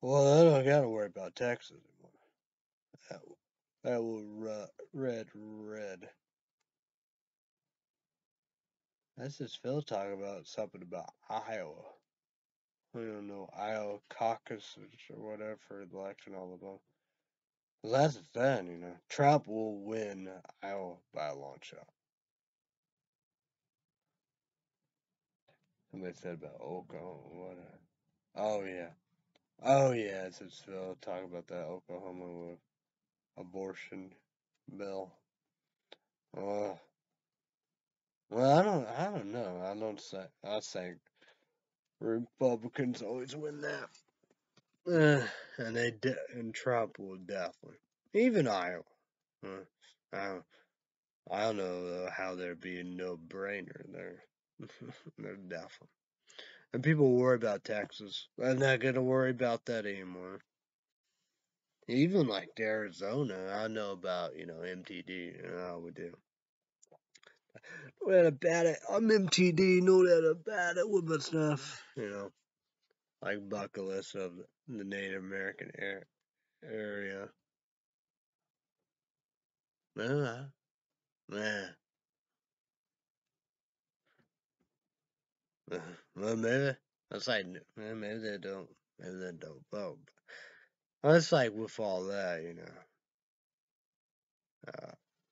[SPEAKER 1] Well, I don't gotta worry about Texas anymore. That that will red red. That's just Phil talking about something about Iowa. We don't know Iowa caucuses or whatever election all about. Well, that's the thing, you know. Trump will win Iowa by a long shot. Somebody said about Oklahoma. Oh yeah. Oh yeah. It's just Phil talking about that Oklahoma abortion bill. Uh, well, I don't. I don't know. I don't say. I say Republicans always win that. Uh, and they and Trump will definitely. Even Iowa. Uh, I don't, I don't know how there'd be a no brainer there. They're definitely. And people worry about Texas. I'm not gonna worry about that anymore. Even like Arizona, I know about you know MTD. Know how we do. Know that about it. I'm MTD. Know that about it with my stuff. You know, like bucket of the Native American area. Nah, nah. Well, maybe that's like maybe they don't. Maybe they don't vote. It's like with all that, you know. Uh,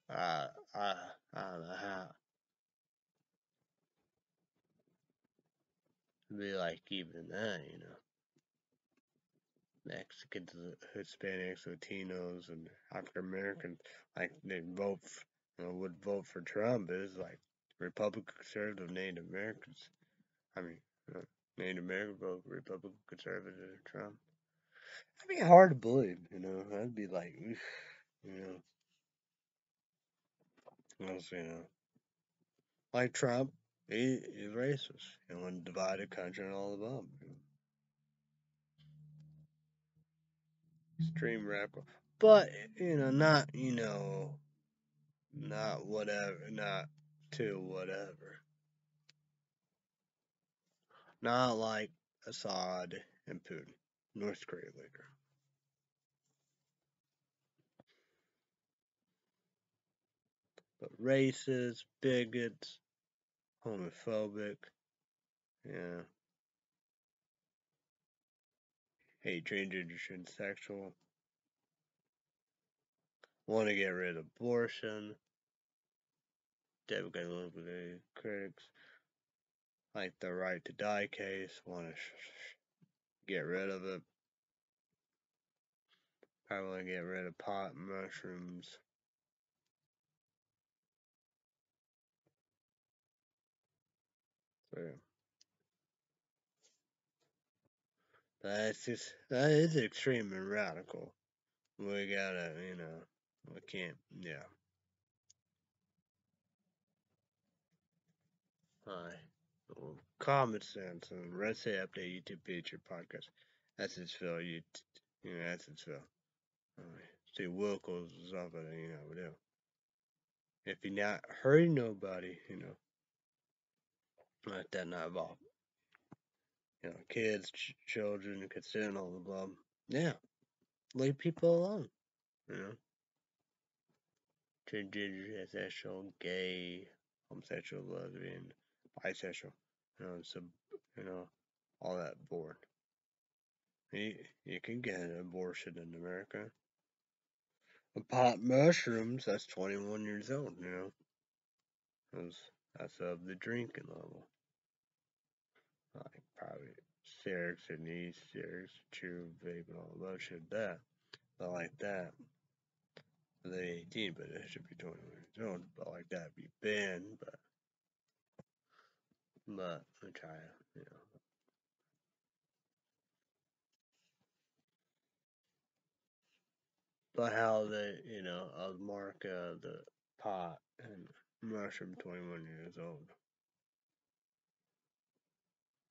[SPEAKER 1] I, I, Don't know how. It'd be like even that, you know. Mexicans, Hispanics, Latinos, and African Americans, like they vote, you know, would vote for Trump. Is like Republican conservative Native Americans. I mean, uh, Native American vote for Republican conservative Trump. That'd be hard to believe, you know. That'd be like, you know. Else, you know, like Trump, he is racist. You know, and divided country and all above. Extreme radical, but you know, not you know, not whatever, not to whatever. Not like Assad and Putin, North Korea leader. But racist, bigots, homophobic, yeah. Hate transgender, transsexual. Want to get rid of abortion. Democratic critics. Like the right to die case. Want to get rid of it. Probably get rid of pot mushrooms. That's just that is extreme and radical. We gotta, you know, we can't, yeah. Hi. Well, Common sense and Red State Update YouTube page your podcast. that's Essensville, you, you know, that's Essensville. Alright. See, Wilkos is at you know, do. If you not hurting nobody, you know, let that not involve. You know, kids, ch- children, consent, all the blah. Yeah. Leave people alone. You know. Transgender, gay, homosexual, lesbian, bisexual, you know, sub, you know, all that board. You, you can get an abortion in America. A pot mushrooms, that's 21 years old, you know. That's, that's of the drinking level. Like probably cigarettes and these cigarettes, chew, vape, and all that shit, that. But like that, they 18, but it should be 21 years old. But like that be banned, but but I try you know. But how they, you know, mark uh, the pot and mushroom 21 years old.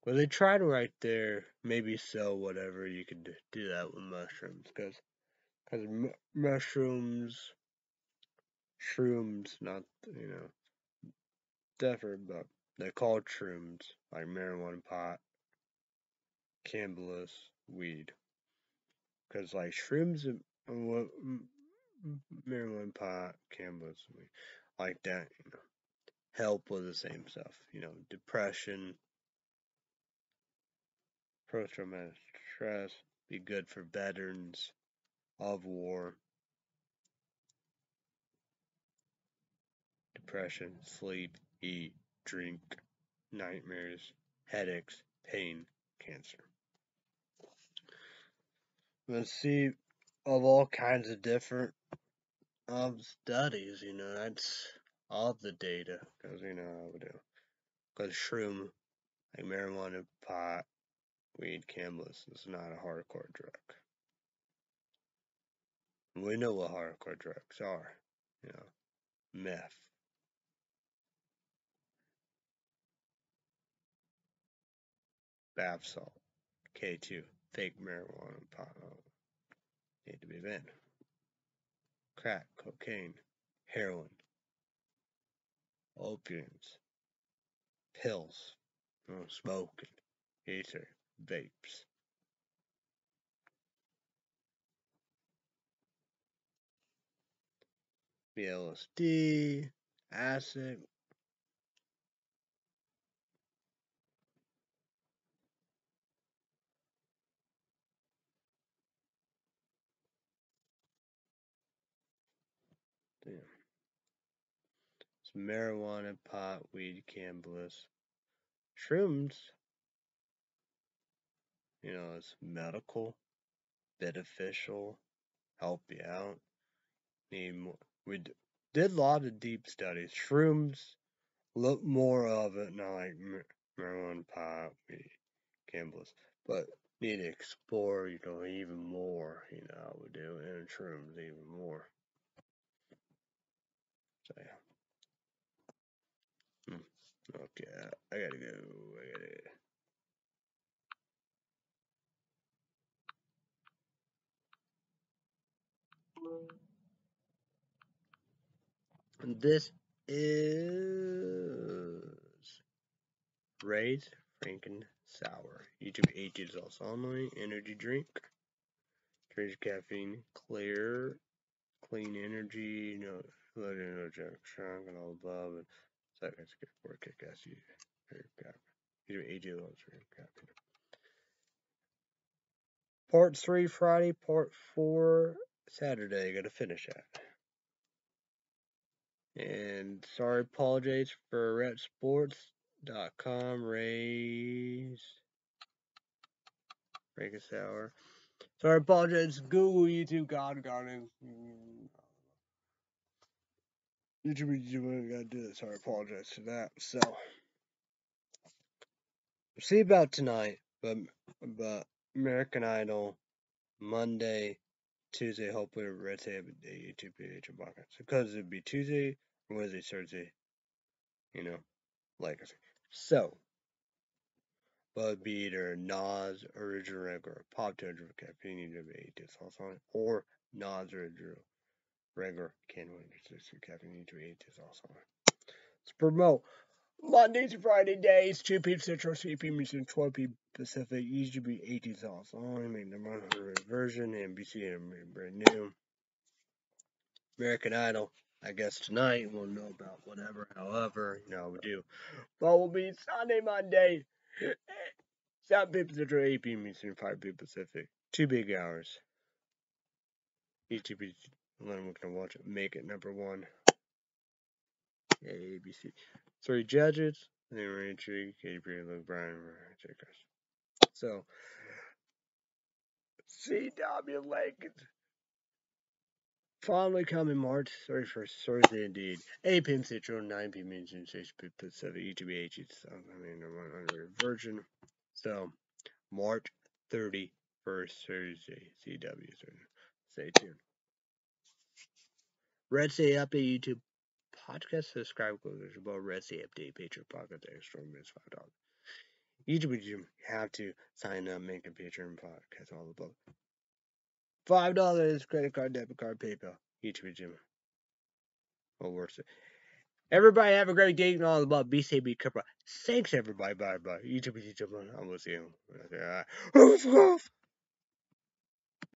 [SPEAKER 1] Well, they tried right there, maybe sell whatever you could do that with mushrooms, because cause mu- mushrooms, shrooms, not, you know, different, but they're called shrooms, like marijuana pot, cannabis, weed. Because, like, shrooms, and what, marijuana pot, cannabis, weed, like that, you know, help with the same stuff, you know, depression, post traumatic stress, be good for veterans of war, depression, sleep, eat, drink, nightmares, headaches, pain, cancer. Let's see of all kinds of different um, studies, you know, that's all the data, because, you know, how we do. Because shroom, like marijuana, pot, weed, cannabis, is not a hardcore drug. We know what hardcore drugs are, you know, meth, bath salt, K2, fake marijuana, pot, uh, need to be banned. Crack, cocaine, heroin, opiates, pills, smoking, ether, vapes. LSD, acid, damn. It's marijuana, pot, weed, cannabis, shrooms. You know, it's medical, beneficial, help you out. Need more. We did a lot of deep studies. Shrooms, look more of it, not like marijuana, pot, weed, cannabis, but need to explore, you know, even more. You know, we do, and shrooms even more. So yeah. Okay, I gotta go. I gotta. This is Ray's Franken Sour. YouTube age is also online. Energy drink. Trace caffeine, clear, clean energy, you know, low energetic, strong, and all above. And seconds good for kick ass. YouTube age is also caffeine. Part 3 Friday, part 4 Saturday. Gotta finish that. And sorry, apologize for ReppSports.com, Raze, Franken Sour. Sorry, apologize. Google, YouTube, God, Garden. YouTube, YouTube, gotta do this. Sorry, apologize for that. So, see about tonight, but but American Idol Monday, Tuesday. Hopefully, Red State Update YouTube page and because it'd be Tuesday, Wednesday, Thursday. You know, like I said, So, Bud Beater, Nas, Original Regular, Pop Caffeine, have eight sauce on it, or Nas Original Regular, can win caffeine, you have eight on it. Let's promote Mondays and Friday days, 2 p.m. Central, 3 p.m. Eastern, 12 p.m. Pacific, usually be 18 sauce on, make the 100 version, NBC, and brand new. American Idol, I guess tonight we'll know about whatever, however, you know, we do. But we'll be Sunday, Monday, 7 p.m. Central, 8 p.m. Eastern, 5 p.m. Pacific. Two big hours. YouTube, then we're gonna watch it. Make it number one. ABC. Three judges. Then we're Perry, Luke Bryan, checkers. So, CW Lakers finally coming March 31st, Thursday indeed. 8 p.m. Central, 9 p.m. Eastern, 6 p.m. Pacific, ETBH. It's, I mean, I'm under version. So, March 31st, Thursday, CW. So stay tuned. Red State Update YouTube podcast. Subscribe, to about Red State Update, Patreon podcast, extra minutes, $5. YouTube, you have to sign up, make a Patreon podcast, all above. Five dollars credit card, debit card, PayPal. YouTube, gym. Well worth it. Everybody have a great day and all about Be safe, be careful. Thanks everybody. Bye bye. YouTube, YouTube. I will see you.